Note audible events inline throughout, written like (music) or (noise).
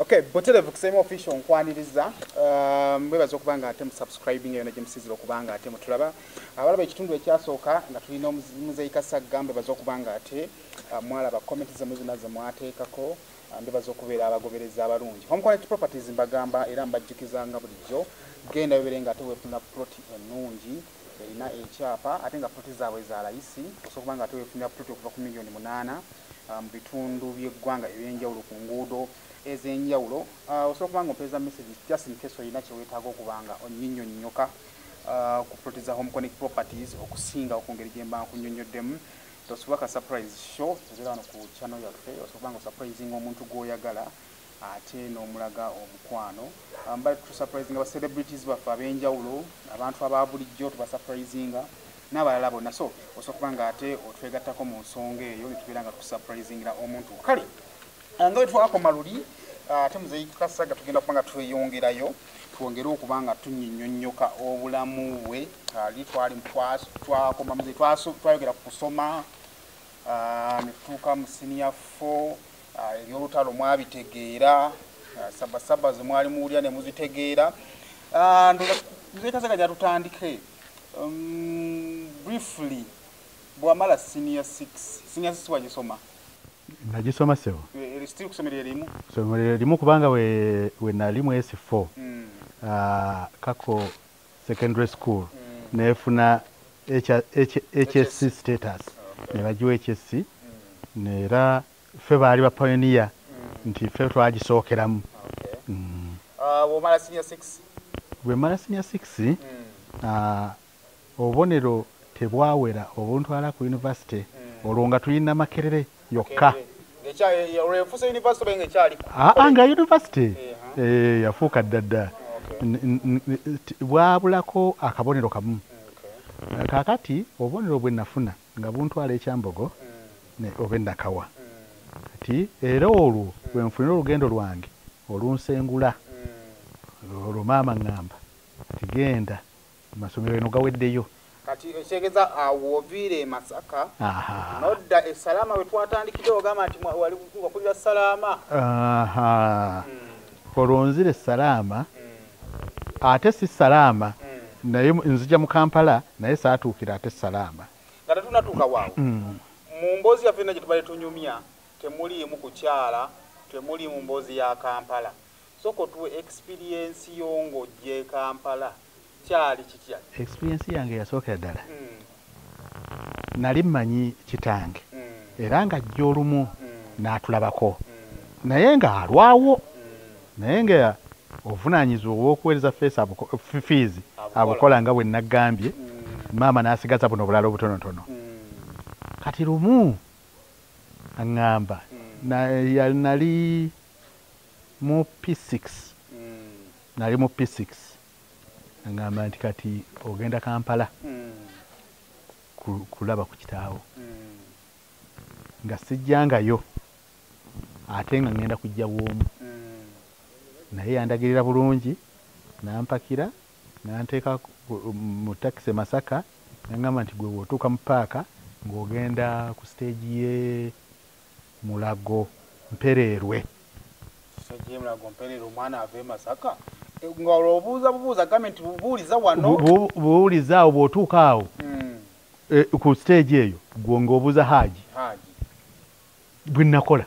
okay buterevu kusema official nkwaniriza um, mwebaza okuba nga ate musubscribing yona gye musizira okuba nga ate mutulaba. Abalaba ekitundu ekyasooka nga tulina omuzeyi kasagga mbebaza okuba nga ate uh, mwalaba comment zammwe zonna ze mwateekako uh, mbebaza okubeera abagobereza abalungi. Home connect properties mbagamba era mbajjukizanga bulijjo genda bibere nga ate weefuna ploti ennungi erina ekyapa ate nga ploti zaabwe za layisi osobola okuba nga ate weefunira ploti okuva ku miliyoni munaana uh, mu bitundu by'eggwanga ebyenjawulo ku nguudo ez'enjawulo. Uh, osobola okuba nga ompeeza message just in case olina kyeweetaaga okuba nga onnyinyonnyoka uh, ku ploti za home connect properties okusinga ku ngeri gye mba nkunyonnyoddemu tosobola ka surprise show tuzera wano ku channel yaffe osobola okuba nga osurprising omuntu gw'oyagala ate n'omulaga omukwano. Mbali tusurprisinga ba celebrities baffe ab'enjawulo abantu aba bulijjo tubasurprisinga n'abalala bonna. So osobola okuba nga ate otwegattako mu nsonga eyo netubeera nga tusurprisingira omuntu. Kale nga bwe twakoma luli ate muzeyi kasaga tugenda kuba nga tweyongerayo twongere okuba nga tunyinyonnyoka obulamu bwe ali twali twakoma muzeyi twayogera ku kusoma netutuuka mu senior four ebyolutalo mwabitegeera sabasaba ze mwali muwulira ne muzitegeera. Muzeyi kasaga gyatutandike briefly bwamala senior six senior six wagisoma nagisoma sewo still kusomera erimu? Somero limu kubanga we, we nali mu s4 Mm, uh, kako secondary school. Mm, nefuna hsc status. Okay, ne bagiwa hsc mm, neera ffe baali mm, nti ffe twagisookeramu. Ah, bwe mala senior 6 Mm, uh, obubonero tebwawera. Obuntwala ku university mm. olwo nga tulina makerere yokka. Okay. Ng'ekya- olwefuuse university oba ng'ekyali aa nga university Eh, eh, yafuuka ddadda. Bwabulako akabonero kamu. Kakati obubonero bwe nafuna nga buntwala ekyambogo Mm, oba enakawa mm, kati era olwo bwe nfunira olugendo lwange olunsengula. Mm. olwo maama ŋŋamba ti genda amasomero eno gaweddeyo kati ekyegeza awo oviire e masaka nodda esalaama we twatandikidde ogamba nti wali wakulira salaama aha. Mm, olwo nzire salaama mm, ate si salaama mm. naye nzija mu kampala naye saatuukira ate salaama nga tetunatuuka waawo. Mu mboozi yaffe na gye tubale tunyumya temuliimu kukyala temuli mu mboozi ya kampala. Soko tuwe experience yo ng'ojja e kampala kyali kitya experience yange yasookera ddala Mm, nali mmanyi kitange. Mm, era ng'ajja olumu mm, n'atulabako. Naye ng'alwawo mm. naye nga obuvunaanyizibwa obw'okuweereza feesi abuko- f- fees Abukola. nga bwe naggambye maama n'asigaza buno obulala obutonotono. Kati lumu aŋŋamba nali mu p6 mm, nali mu p6 aŋŋamba nti kati ogenda kampala mm, ku- kulaba ku kitaawo. Mm. nga sijjangayo ate nga ŋŋenda kujja bwomu Mm, naye yandagirira bulungi nampakira nanteeka mu takisi masaka naŋŋamba nti gwe bw'otuuka mu paaka ng'ogenda ku siteegi ye mulago mpereerwe. Kyekiyemulago mperera omwana ava e masaka E, nga olwo obuuza bubuuza gambe nti bubuuliza wano. Bu- bu- buwuliza awo bw'otuuka awo Mm, e, ku siteegi eyo gwe ng'obuuza haaji haji. Bwe nakola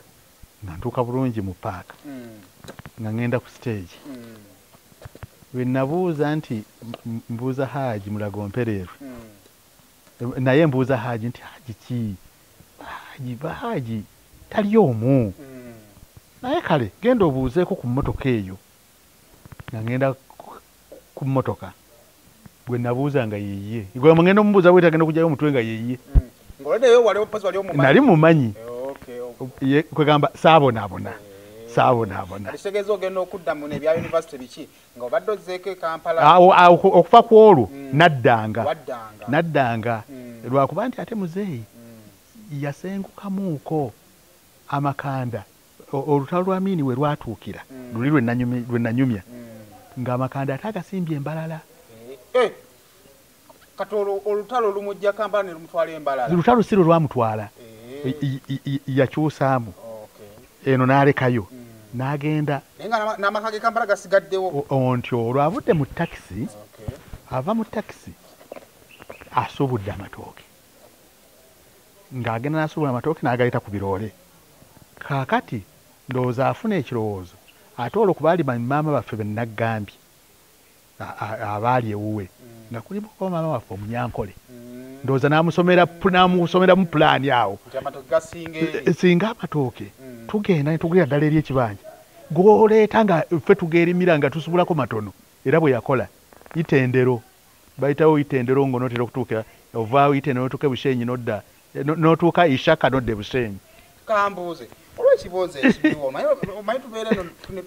nga ntuuka bulungi mu paaka Mm, nga ŋŋenda ku siteegi mm, bwe nabuuza nti mbuuza haaji mulago mpereerwe naye mbuuza haaji nti haaji ki? Haaji bahaaji tali omu? Naye kale genda obuuzeeko ku mmotoka eyo nga ŋŋenda ku- mmotoka gwe nabuuza nga yeye gwe mugenda omubuuza bweti agenda okugyayo omutwe nga Mm. wali omumanyi? Nali mumanyi. Kwegamba saabonaabona Eh. saabonaabona. E awo ku- okufa ku olwo Mm. naddanga. Naddanga Mm. lwakuba nti ate muzeeyi yasengukamuuko amakanda. Olutalo lwa miini we lwatuukira. Luli lwe nanyumya. Ng'amakanda ate agasimbye embalala. Eh, kati olutalo lumujja kampala ne lumutwala embalala. Lutalo si lwe lwamutwala. Eh, yakyusaamu. Eno n'alekayo. Mm, n'agenda. Naye nga n'ama- n'amaka ge kampala gasigaddewo. Ontyo olwo avudde mu takisi ava mu takisi asuubudde amatooke. Ng'agenda n'asuubula amatooke n'agaleeta ku biroole. Kaakati ndowooza afuna ekirowoozo ate olwo kuba ali maama baffe be naggambye a- a- abaali ewuwe nga kulimu kuba maama waffe omunyankole Mm. ndowooza n'amusomeramu pulaani awo. E- eri. Singa amatooke Mm. tugenda ne tugulira ddala eri ekibanja. Gwoleeta nga ffe tugeerimira nga tusubulako matono era bwe yakola itendero bayitawo itendero ng'onootera okutuuka ovaawo itendero notuuka e bushenyi nodda no- n'otuuka ishaka nodda e bushenyi kambuuze olw'ekiboozi ekibiwo omanyi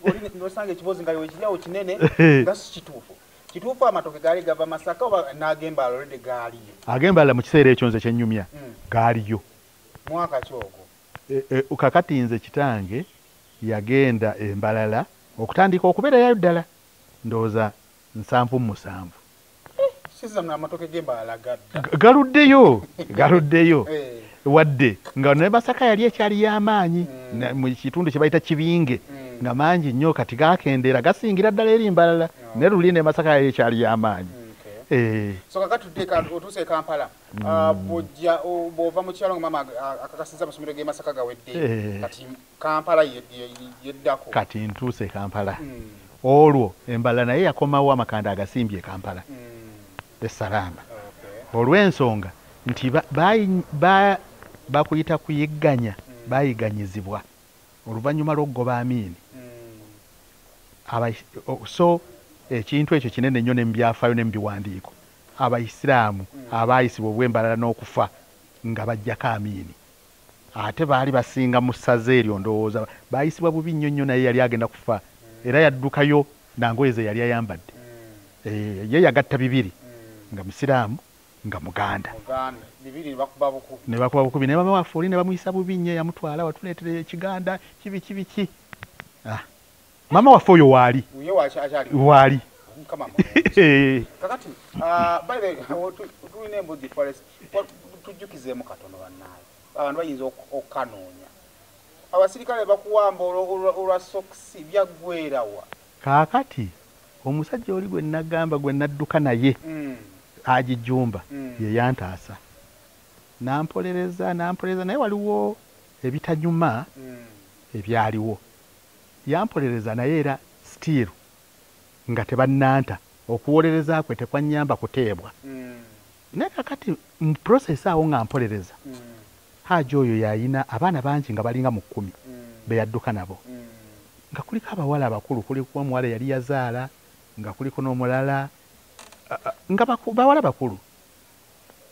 oli nosanga ekiboozi nga wekiryawo kinene nga si kituufu. Kituufu amatoke gaali gava masaka oba n'agemba alolede gaaliyo agembalala mu kiseera ekyo nze kyennyumya Mm. gaaliyo mwaka ki ogwo? E- e, kakati nze kitange yagenda embalala okutandika okubeerayo ddala. Ndowooza nsanvu mu musanvu. Ga- galuddeyo (laughs) galuddeyo. Eh, wadde nga ne masaka yali ekyali y'amaanyi Mm. mu kitundu kye bayita kibinge Mm. nga mangi nnyo kati gakendeera gasingira ddala eri mbalala Oh. naye luli ne masaka yali ekyali y'amaanyi. Eh, so kakati tudde ka- otuuse e kampala Ah, bw'ojja bw'ova mu kyalo nga mama ag- akakasiza amasomero g'e masaka gawedde Eh. kati kampala ye- ye- yeddako kati ntuuse kampala Mm, olwo embalala naye yakomawo amakanda agasimbye kampala mm, esalaama olw'ensonga nti bakuyita kuyigganya bayigganyizibwa oluvannyuma lw'okugoba amiini so ekintu ekyo kinene nnyo ne mu byafaayo ne mu biwandiiko. Abaisiraamu abaayisibwa obw'embalala n'okufa nga bajjako amiini ate baali basinga mu ssaza eryo ndowooza baayisibwa bubi nnyo nnyo naye yali agenda kufa. Era yaddukayo nangoye ze yali ayambadde. Mm, Eh, ye yagatta bibiri nga musiraamu nga muganda. Ne bakuba bukubi. Ne mama waffe oli ne bamuyisa bubi nnyo yamutwala watuleetera ekiganda kibi kibi ki? Ah, mama waffe oyo waali. Waali. (laughs) Kakati ah, tulina embuddi tujjukizeemu katono bannaayo abantu bayinza ok- okkanoonya. Abasirikale bakuwamba olwa- sokisi byaggwerawa kaakati omusajja oli gwe nagamba gwe nadduka naye. Mm, agijjumba Mm. ye yantaasa. Nampolereza nampolereza naye waliwo ebitanyuma mm, ebyaliwo. Yampolereza naye era stiiru nga tebannanta. Okuwolereza kwe tekwanyamba kuteebwa mm, naye kakati mu process awo nga mpolereza haaji oyo yayina abaana bangi nga balinga mu kkumi mm, be yadduka nabo nga kuliko abawala abakulu kuliko omuwala yali yazaala nga kuliko n'omulala nga bawala bakulu.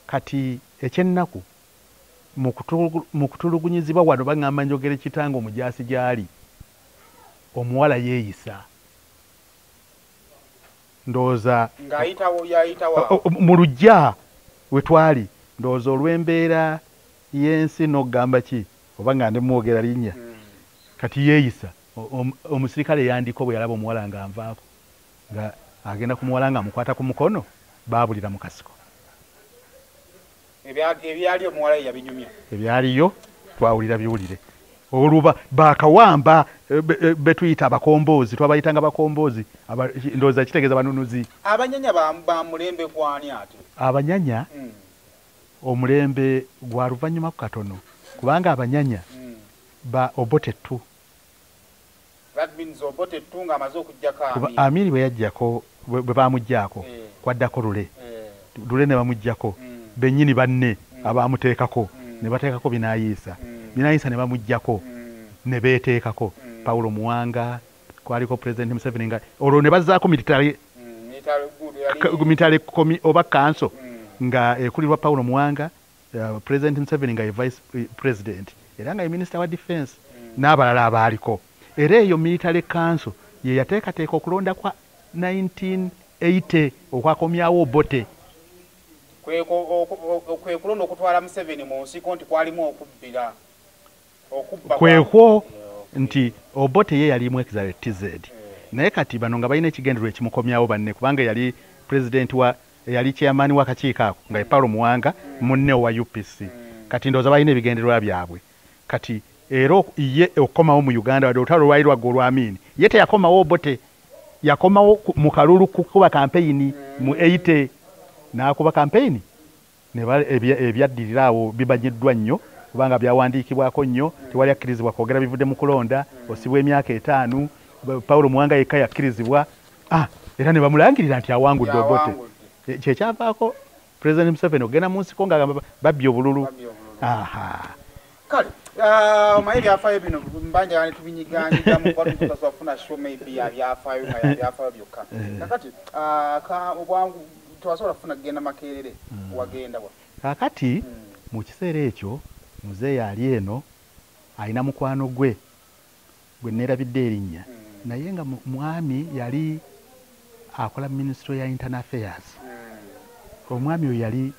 Kati ekyennaku mu kutu- mu kutulugunyizibwa wano baŋŋamba njogera ekitanga omujaasi gy'ali omuwala yeeyisa. Ndowooza mu lujja we twali ndowooza olw'embeera y'ensi n'okugamba ki? Oba nga ndimwogera linnya. Mm, kati yeeyisa. Omusirikale yandiko bwe yalaba omuwala nga nvaako nga agenda ku muwala nga amukwata ku mukono baabulira mu kasiko. Ebya- ebyali omuwala ye yabinyumya. Ebyaliyo twawulira biwulire. Oluba bakawamba eh, eh, betuyita abakomboozi twabayitanga bakomboozi ndowooza kitegeeza banunuzi abanyanya ba- bamulembe kwani ate? Abanyanya? Mm, omulembe gwa luvannyuma ku katono kubanga abanyanya mm. ba obotettu that means obote ami amiiri bwe yajjako bwe baamuggyako Eh. kwaddako lule. Eh, lule ne bamuggyako. Mm, bennyini banne Mm. abaamuteekako. Mm. ne bateekako binaayiisa Mm. binaayiisa ne bamuggyako. Ne beeteekako. Pawulo muwanga kwaliko pulezidenti museveni nga olwo ne bazzaako military military komi oba kanso nga ekulirwa pawulo muwanga uh, pulezidenti museveni nga ye vice eh, president. Era nga ye minisita wa defense. N'abalala abaaliko. Era eyo military council ye yateekateeka okulonda kwa 1980 okwakomyawo obote kwe ko- oku- o- kwe kulonda okutwala museveni mu nsiko nti kwalimu okubbira kwekwo nti obote ye yalimu exiled tz naye kati bano nga balina ekigendero ekimukomyawo banne kubanga yali president wa yali chairman w'akakiiko ako nga ye paulo muwanga munne owa upc kati ndowooza balina ebigendererwa byabwe. Kati era ye okukomawo mu uganda wadde olutalo lwali lwagga olwamiini ye teyakomawo bote yakomawo mu kalulu kukuba kampeyini mu 80 n'akuba kampeyini ne ba- ebya- ebyaddirira awo bimanyiddwa nnyo kubanga byawandiikibwako nnyo tewali akkirizibwa kwogera bivudde mu kulonda osibwa emyaka etaanu ba- pawulo muwanga yekka yakkirizibwa. Ah, era ne bamulangirira nti awangudde obote. Yawangudde. E- kyekyavaako president museveni ogenda mu nsiko babbye obululu. Babbye obululu. aha. Kale omanyi ebyafaayo bino mbanja ne tubinyiganyigamu balumutasobola kufuna show maybe ya byafaayo nga ya byafaayo byokka kakati ah, ka- obwangu tewasobola kufuna kugenda makerere wagenda bwa kaakati Mm. mu kiseera ekyo muzeeyi ali eno alina mukwano gwe gwe neerabidde erinnya. Mm. naye nga mwami yali akola ministry ya internal affairs. Omwami oyo yali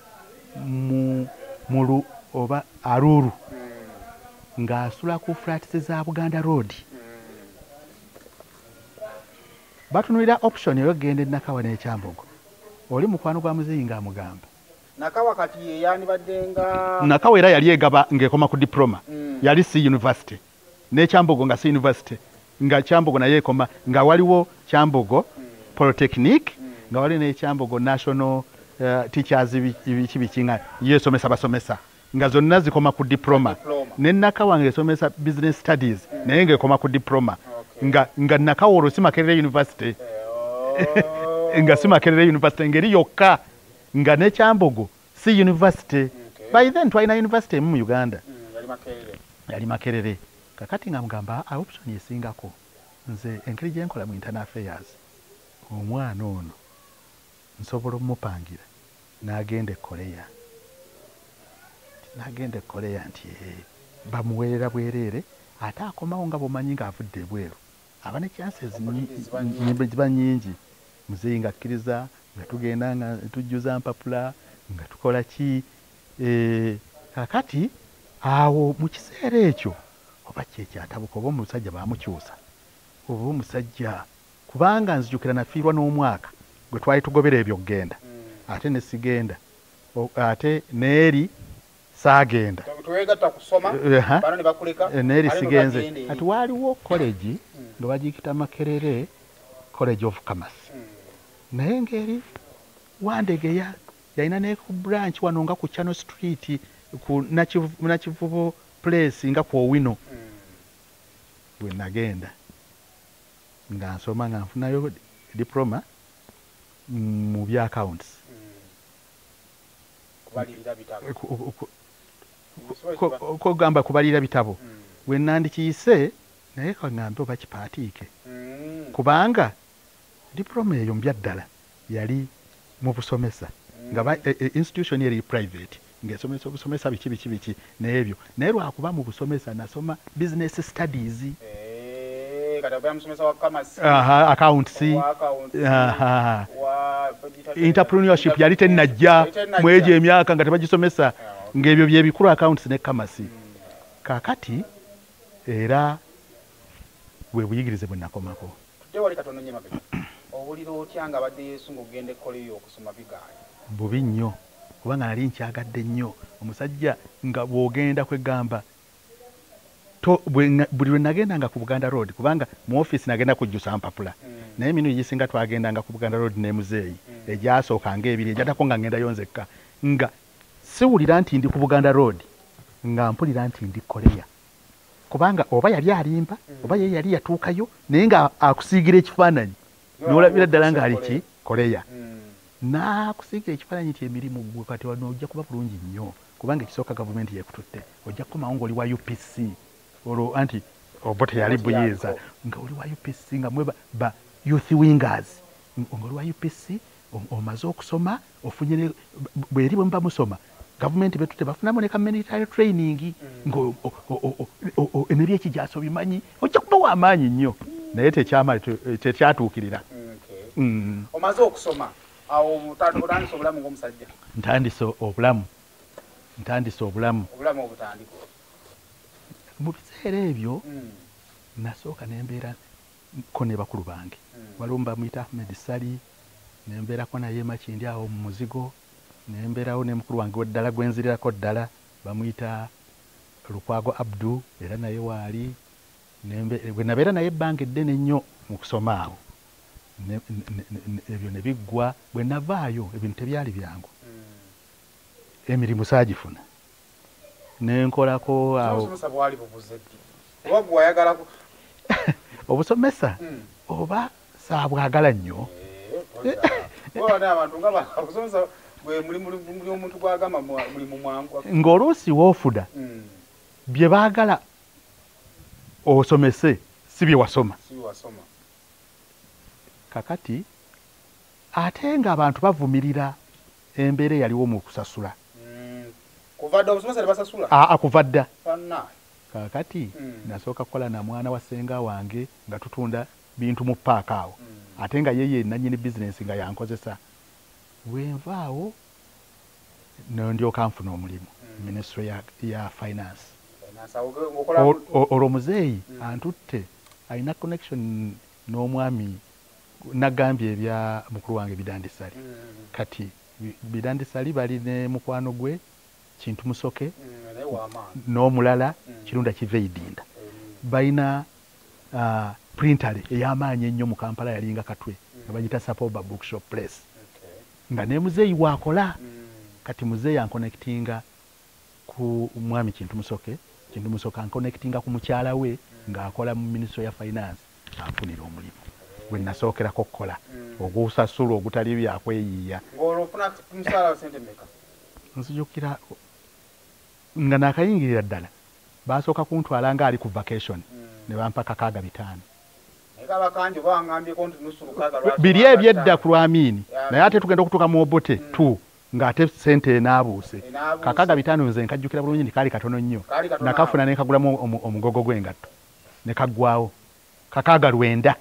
mu mulu oba aruuru Mm. Ng'asula ku flats za buganda road Mm. batunulira option eyogenda enakawa n'ekyambogo oli mukwano gwa muzeeyi ng'amugamba nakawa kati ye yandibadde nga nakawa era yali egaba ng'ekoma ku diploma Mm. yali si university n'ekyambogo nga si university nga kyambogo naye ekoma nga waliwo kyambogo polytechnic nga wali n'ekyambogo national uh, teachers bi- biki biki nga yesomesa basomesa nga zonna zikoma ku diploma. Ne nakawa ngaesomesa business studies naye ng'ekoma ku diploma. Nga, olwo si makerere university. (laughs) Oh. nga si makerere university ngeri yokka. Nga n'ekyambogo si university. By then twalina university emu mu uganda. Mm, yali makerere. Kakati nga mugamba "Ah, option esingako. Nze engeri gyenkola mu internal affairs. Omwana ono nsobola omupangira n'agenda e koleya n'agenda e koleya nti "Eh, bamuweerera bwereere ate akomawo nga bwomanyi ng'avudde ebweru aba ne chances nyi- Opportunities ziba nnyingi. nyi- ziba nnyingi muzeeyi nga tugenda nga tujjuza mpapula nga tukola ki Eh, kakati awo mu kiseera ekyo oba kyekyatabuka oba omusajja baamukyusa oba omusajja kubanga nzijukira nafiirwa n'omwaka gwe twali tugobera ebyo kgenda Mm. ate nesigenda ate neeri saagenda. Eh, Eh, neeri ate sigenze nobagenda eri. kati waaliwo college nga bagiyita makerere college of commerce. Mm. naye ngeri wandegeya yalina ne ku branch wano nga ku channel street ku Nakivu- nakivubo place nga ku owino. Mm. bwe nagenda nga nsoma nga nfunayo diploma mu bya accounts kogamba kubalira bitabo. Mm. bwe nandikiyise naye kaŋŋambe oba kipaatiike Mm. kubanga diploma eyo mbya ddala yali mu busomesa. Nga ba- e- e- institution eri private ng'esomesa obusomesa biki biki biki n'ebyo. Naye lwakuba mu busomesa nasoma business studies. Accounts. Entrepreneurship yali tennajja Yali tennajja. mu egyo emyaka nga tebagisomesa Ah. Ng'ebyo bye bikulu accounts ne kamasi. Kaakati era bwe buyigirize bwe nakomako. Owulira otya nga abadde yesu ng'ogenda ekkoleyo okusoma bigaaya bubi nnyo kubanga nali nkyagadde nnyo. Omusajja nga bw'ogenda kwegamba buli lwe nagendanga ku buganda road kubanga mu ofiisi nagenda kujjusa mpapula. Mm. naye emirundi gisinga twagendanga ku buganda road ne muzeeyi. Egyasookanga ebiri ejaddako nga ngendayo nzekka. Nga siwulira nti ndi ku buganda road nga mpulira nti ndi koleya kubanga oba yali alimba oba ye yali yatuukayo naye nga akusiigira ekifaananyi. N'olabira ddala ng'ali ki? Koleya Mm. naakusiigira ekifaananyi nti emirimu gwe kati wano ojja kuba bulungi nnyo kubanga ekisooka gavumenti yekututte ojja kukomawo ng'oli wa upc olwo anti obo teyali buyiza nga oli wa upc nga mwe ba- youth wingers. Ng'oli wa upc omaze okusoma ofunye bweri bwe muba musoma gavumenti betutte bafunamu ne ka military training nga o- o- o- o- o- o- nebyekijasa obimanyi ojja kuba w'amaanyi nnyo naye tekyatuukirira Okay. Mm. omaze okusoma awo otandise obulamu ng'omusajja ntandise obulamu ntandise obulamu obulamu obutandika mu biseera ebyo Mm. nasooka nembeera ko ne bakulu bange Mm. waliwo bamuyita ahmed sali nembeerako naye makindi awo mu muzigo nembeerawo ne mukulu wange weddala gwenzirirako ddala bamuyita lukwago abdu era naye waali bwe nabeera naye ebbanga eddene ennyo mu kusoma awo. Ebyo ne biggwa bwe navaayo ebintu tebyali byangu. Emirimu saagifuna. Nenkolako awo. Obusomesa ddi? Oba (laughs) saabwagala nnyo? Eh, n'abantu nga ba- obusomesa gwe muli- omuntu gwagamba mulimu mwangu ng'oluusi woofuda Mm. bye baagala osomese si bye wasoma. Kakati ate ng'abantu bavumirira embeera eyaliwo mu kusasula. Aa kuva dda Banna. kakati Mm. nasooka kukola na mwana wa ssenga wange nga tutunda bintu mu paaka awo. Ate nga yeye nanyini bizinensi nga yankozesa bwenvaawo nondyoka nfuna omulimu Mm. ministry ya, ya finance olwo muzeeyi Mm. antutte alina connection n'omwami nagambye ebya mukulu wange bidandisali Mm. kati Bi- bidandisali bali ne mukwano gwe kintu musoke n'omulala kirunda kiva eidinda balina uh, printale ey'amaanyi ennyo mu kampala yalinga katwe nga bagita sapoba bookshop place. Nga ne muzeeyi waakola Mm. kati muzeeyi ankonekitinga ku mwami kintu musoke kintu musoke ankonekitinga ku mukyala we ng'akola mu ministry ya finance anfunira omulimu gwe nasookerako kukola Mm. ogusasula ogutali byakweyiiya. Nzijukira nga nakayingirira ddala basooka kuntwala nga ali ku vacation. Mm. ne bampa kakaaga bitaano biri ebyedda ku lwamiini naye ate tugenda okutuuka mu obote Mm. tu ng'ate sente enaabuuse. Kakaaga bitaano nze nkajjukira bulungi nti kaali katono nnyo. Nakafuna ne kagulamu omu- omugogo gw'engatto ne kaggwawo kakaaga lwenda.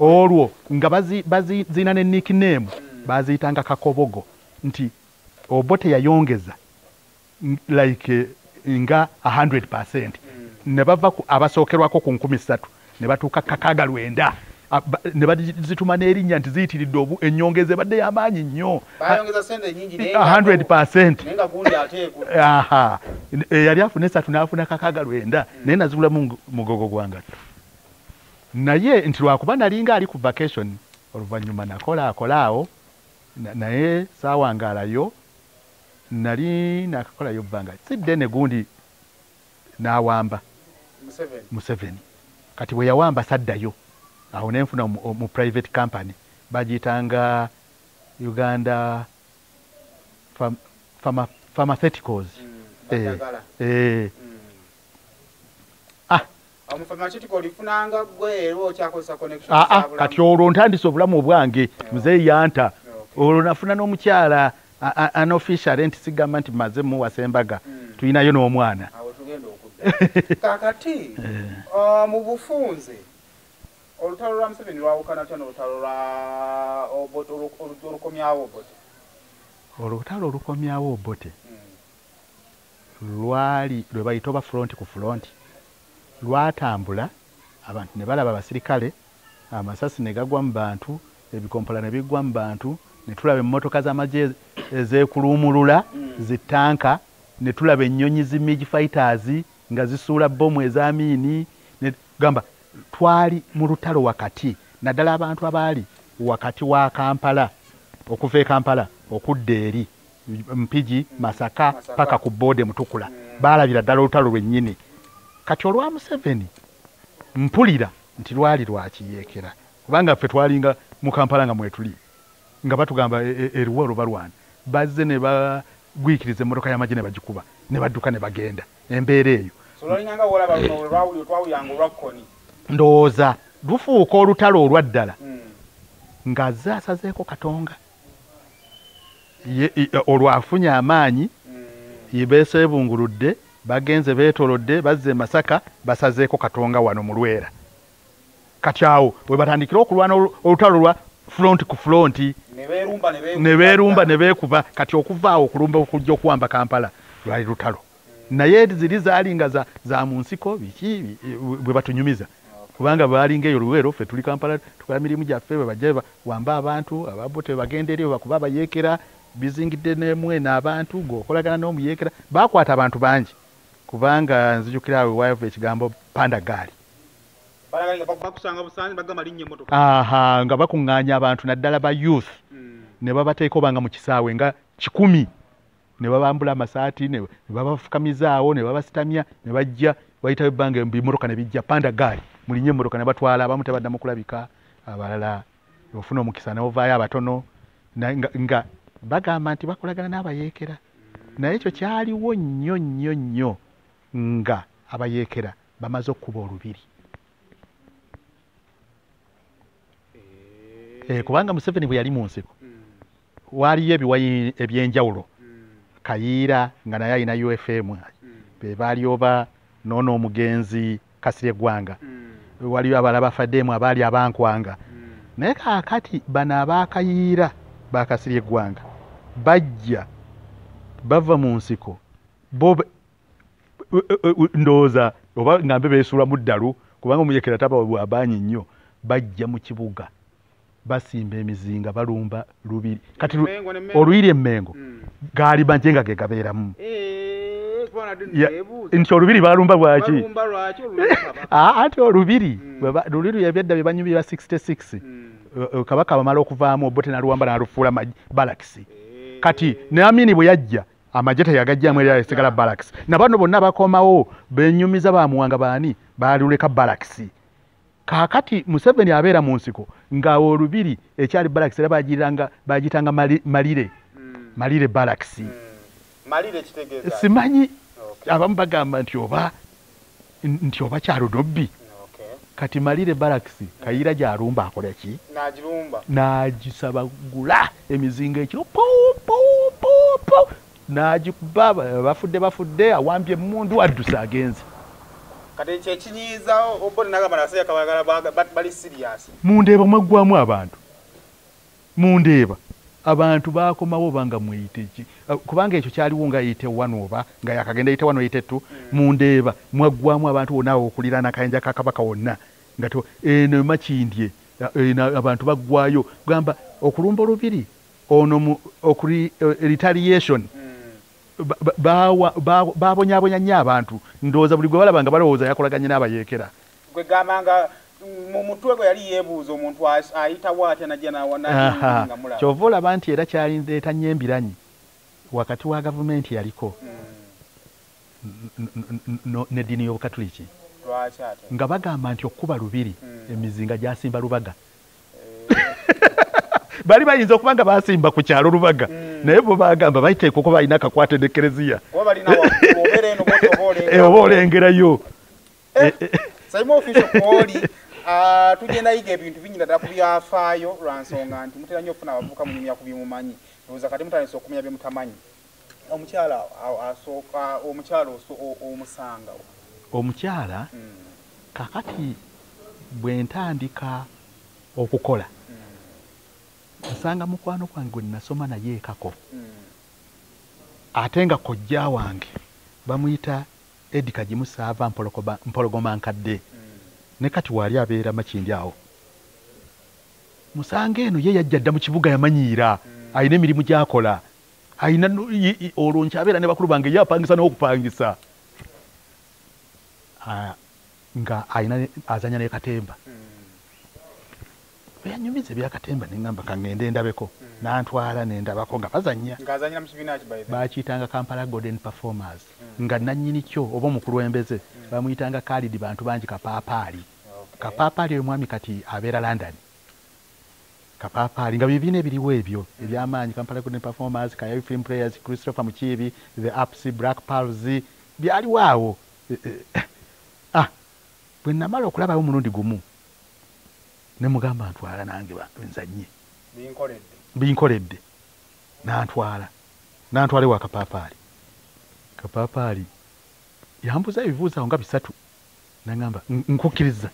Olwo nga bazi- bazina ne nickname Mm. baziyitanga kakobogo nti obote yayongeza like nga 100 percent. Mm. ne bava abasookerwako ku nkumi ssatu ne batuuka kakaaga lwenda. Ah, ne bazituma n'erinnya nti ziyitiridde obu ennyongeza ebadde y'amaanyi nnyo. Bayongeza sente nyingi naye A- nga- 100 percent. Naye nga gundi ateeku (laughs) aha. Eyali afuna esatu n'afuna kakaaga lwenda. Naye nazigulamu ngu- mugogo gwangatto naye nti lwakuba nalinga ali ku vacation oluvannyuma nakola akola awo. Na- naye saawangaalayo nali nakakolayo bbanga si ddene gundi n'awamba. Museveni. Kati bwe yawamba saddayo awo nenfuna mu, private company bagiyitanga uganda Pharm- Pharma- pharmaceuticals Mm. Eh. Eh, Mm. ah, ah, ah, kati olwo ntandise obulamu obwange muzeeyi yanta olwo nafuna n'omukyala unofficial nti sigamba nti maze muwasa embaga Mm. tulinayo n'omwana kakati ah, mu bufunze olutalo lwa museveni lwawukana tya n'olutalo lwa Obote olu- olu- olukomyawo obote olutalo olukomyawo obote Mm. lwali lwe bayita oba front ku front lwatambula abantu ne balaba abasirikale amasasi ne gagwa mu bantu ebikompola ne biggwa mu bantu ne tulaba emmotoka z'amagye ezeekuluumulula Mm. zitanka ne tulaba ennyonyi zi mig fighters nga zisuula bomu ezamiini gamba twali mu lutalo wakati naddala abantu abaali wakati wa kampala okuva e kampala okudda eri mpigi masaka paka ku boode mutukula. Baalabira ddala olutalo lwennyini. Kati olwa museveni mpulira nti lwali lwakiyeekera kubanga ffe twalinga mu kampala nga mwetuli nga batugamba e- e- eriwo oluba lwana bazze ne bagwikiriza emmotoka y'amagye ne bagikuba ne badduka ne bagenda. Embeera eyo. Ndowooza lufuuka olutalo olwa ddala. Mm. ng'azze asazeeko katonga. Olwo afunye amaanyi Mm. ye beeseebunguludde bagenze beetolodde bazze e masaka basazeeko katonga wano mu lwera. Kati awo we batandikira okulwana olu- olutalo lwa front ku front ne beerumba ne beekuba. ne beerumba ne beekuba kati okuva awo okulumba okujja okuwamba kampala lwali lutalo. Naye ziri zaali nga za, mu nsiko biki bi- bwe batunyumiza. Kubanga baalinga eyo luweero ffe tuli kampala tukola mirimu gyaffe bwe bajja bwe wamba abantu ababote bagenda eri bakuba abayeekera bizingidde nemwena abantu ng'okolagana n'omuyeekera. Baakwata abantu bangi kubanga nzijukira awe wava ekigambo linnya emmotoka. aha nga bakuŋŋaanya abantu naddala ba youth. Mm. ne babateeka obanga mu kisaawe nga kikumi ne babambula amasaati ne ne babafukamiza awo ne babasitamya ne bajja. Wayitawo ebbanga bimotoka ne bijja panda gaali mulinye emmotoka ne batwala abamu tebaddamu kulabika. Abalala ofuna omukisa n'ovaayo abatono nga, bagamba nti bakolagana n'abayeekera. Naye ekyo kyaliwo nnyo nnyo nnyo nga abayeekera bamaze okkuba olubiri. Eh, kubanga museveni bwe yali mu nsiko Mm. waaliyo ebiwayi ebyenjawulo. Kayiira nga naye alina ufm Mm. be baali oba noono omugenzi kasirye eggwanga Mm. waliyo abalala bafaddeemu abaali abankwanga Mm. naye kaakati bano abakayiira bakasirye eggwanga bajja bava mu nsiko bo e- e- e- ndowooza oba ngambe beesuula mu ddalu kubanga omuyekera taba bw'abaanyi nnyo bajja mu kibuga basimba emizinga balumba lubiri. Kati oluyiri emmengo Mm. gaali banje nga ge gabeeramu. Kuba nadde Ya- neebuuza. nti olubiri balumba lwaki? (laughs) Kabaka? Ah, anti olubiri Mm. ba- luliri ebyedda bye banyumira 66 Mm. Eh, eh, kabaka bamala okuvaamu obote naluwamba nalufuula balakisi kati ne amini bwe yajja amagye teyagajjamu era yasigala balakisi na bano bonna bakomawo benyumiza bamuwanga baani? Baluleka balakisi kaakati museveni abeera mu nsiko nga olubiri ekyali balakisi era bagiranga- bagitanga mali- malire. Mm. malire Mm. malire kitegeeza simanyi. Abamu bagamba nti oba nti oba kyaludobbi kati malire balakisi kayiira gyalumba akola ki? N'agirumba. N'agisabagula emizinga ekiro pupupupu n'agikuba ba- bafudde bafudde awambye emundu addusa agenze kati ekyo ekinyiiza obone nagamba baga- ba- bali sirias mundeeba mwaggwamu abantu. Mundeeba. Abantu bakomawo banga mweyite ki? Ah, kubanga ekyo kyaliwo nga yite wano oba nga yakagenda yite wano yite tu mundeeba. Mwaggwamu abantu bonna awo okuliraana akayanja ka kabaka wonna. Nga to eno makindye ah, eno abantu baggwayo gamba okulumba olubiri. Ono okuri eh, retaliation. Ba- babonyabonya nnyo abantu. Ndowooza buli gwe balaba nga balowooza yakolaganye n'abayeekera. Gwe gamba nga mm, mu mutwe gwe yali yeebuuza omuntu ayitawo atya najja Aha, nga mulaba. Kyova olaba nti era kyalindeeta nnyo embiranyi wakati wa gavumenti yaliko. Mm. n'eddiini y'obukatuliki. Nga bagamba nti okkuba lubiri Mm. emizinga gyasimba lubaga. Eh, (laughs) bali bayinza okuba nga basimba ku kyalo lubaga. Mm. naye bo bagamba bayiteeka okuba balina akakwate ne kereziya. Oba (laughs) Eh, oba olengera olengerayo salimu official kwoli (laughs) ah, tugenda yiga ebintu binyira ddala ku byafaayo lwa nsonga nti mutera nnyo okufuna abavubuka munyumya ku byemumanyi ndowooza kati mutandise okumenya byemutamanyi omukyala a- asooka omukyala omusanga omukyala Mm, kakati bwe ntandika okukola nsanga mukwano gwange gwe nasoma naye ekako. Mm. ate nga kojja wange bamuyita edi kagimu saava Mpolokoba- mpologoma nkadde. Ne kati waali abeera makindi awo. Musanga eno ye yajja dda mu kibuga yamanyiira. Alina emirimu gyakola. Alina olwo nkyabeera ne bakulu bange ye apangisa n'okupangisa nga alina azanya ne katemba beyanyumiza ebyakatemba neŋŋamba kaŋŋende ndabeko nantwala nendabako nga bazanya bakiyitanga kampala golden performers. Nga nannyini kyo oba omukulembeze bamuyitanga kalidi bantu bangi kapaapaali kapaapaali oyo mwami kati abeera london. Kapaapaali nga bibiina ebiriwo ebyo ebyamaanyi kampala golden performers kayayo film players christopher mukiibi the ups black pals byaliwo awo. Eh, eh, (coughs) ah bwe namala okulabawo omulundi gumu ne mugamba ntwala nange nzanye binkoledde. Nantwala. Nantwala ewa kapaapaali kapaapaali yambuza ebibuuzo awo nga bisatu. Naŋamba "N- nkukkiriza.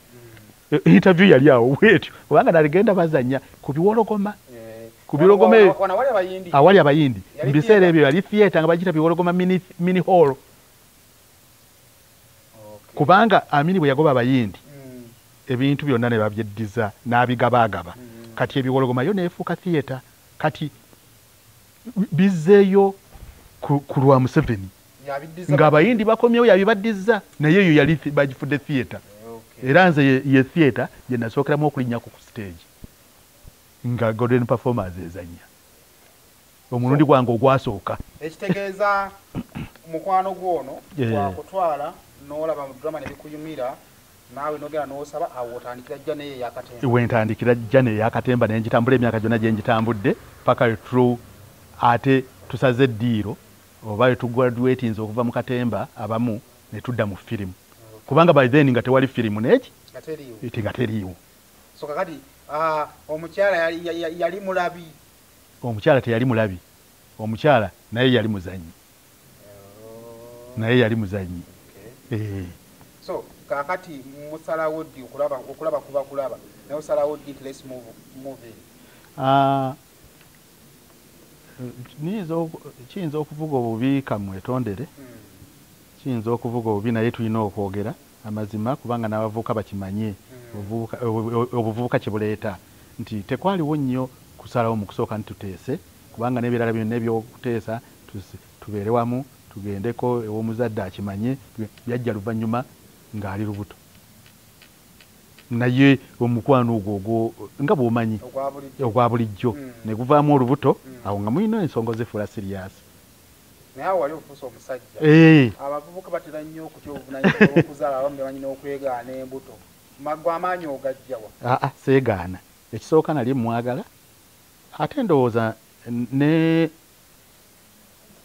E- interview yali awo bwetyo. Kubanga naligenda bazanya ku biwologoma. Eh, Ku birogoma abayindi. Awali abayindi. Yali mu biseera theatre? ebyo yali theatre nga bagiyita biwologoma mini, hall. Kubanga amini bwe yagoba abayindi. Mm, ebintu byonna ne babyeddiza n'abigabaagaba mm. kati ebiwologoma yo neefuuka theatre. Kati bizzeeyo ku, lwa museveni. Ng'abayindi bakomyewo yabibaddiza naye eyo yali bagifudde theatre. Era nze ye- theatre gye nasookeramu okulinnyako ku stage. Nga golden performers ezannya. Omulundi gwange ogwasooka. ekitegeeza (coughs) mukwano gwono Yeah. wakutwala n'olaba mu drama ne bikuyumira naawe nogera n'osaba awo otandikira jja naye eyakatemba wentandikira jja neyakatemba nenjitambula emyaka gyonna gye njitambudde paka tru ate tusaze eddiiro oba wetugraduatinze okuva mu katemba abamu ne tudda mu firimu. Kubanga by then nga tewali firimu neki eti nga teriiwo. So kakati ah, omukyala yali- mulabi. Omukyala teyali mulabi. Omukyala naye yali muzanyi naye yali muzanyi. Eh, so kakati musalawo ddi okulaba kuba kulaba? Naye osalawo ddi nti let's oku- kiyinza okuvuga obubi kamwetondere Mm. kiyinza okuvuga obubi naye tulina okwogera amazima kubanga n'abavubuka bakimanye obuvubuka- obu- obuvubuka kye buleeta. Nti tekwaliwo nnyo kusalawo mu kusooka nti tuteese kubanga n'ebirala byonna ebyokuteesa tubeere wamu tugendeko ew'omuzadde akimanye byajja luvannyuma ng'ali lubuto. Naye omukwano ogwo ogwo nga bw'omanyi ogwa bulijjo. Mm. ne guvaamu olubuto Mm. awo nga mulina ensonga zifuula siriyasi naye awo wali ofuusa omusajja. Eh, abavubuka batera nnyo okutya obuvunanyizibwa okuzaala abamu ne banyina okwegaana embuto. Maggwa amaanyi ogajjawa aa seegaana. Ekisooka nali mwagala ate ndowooza ne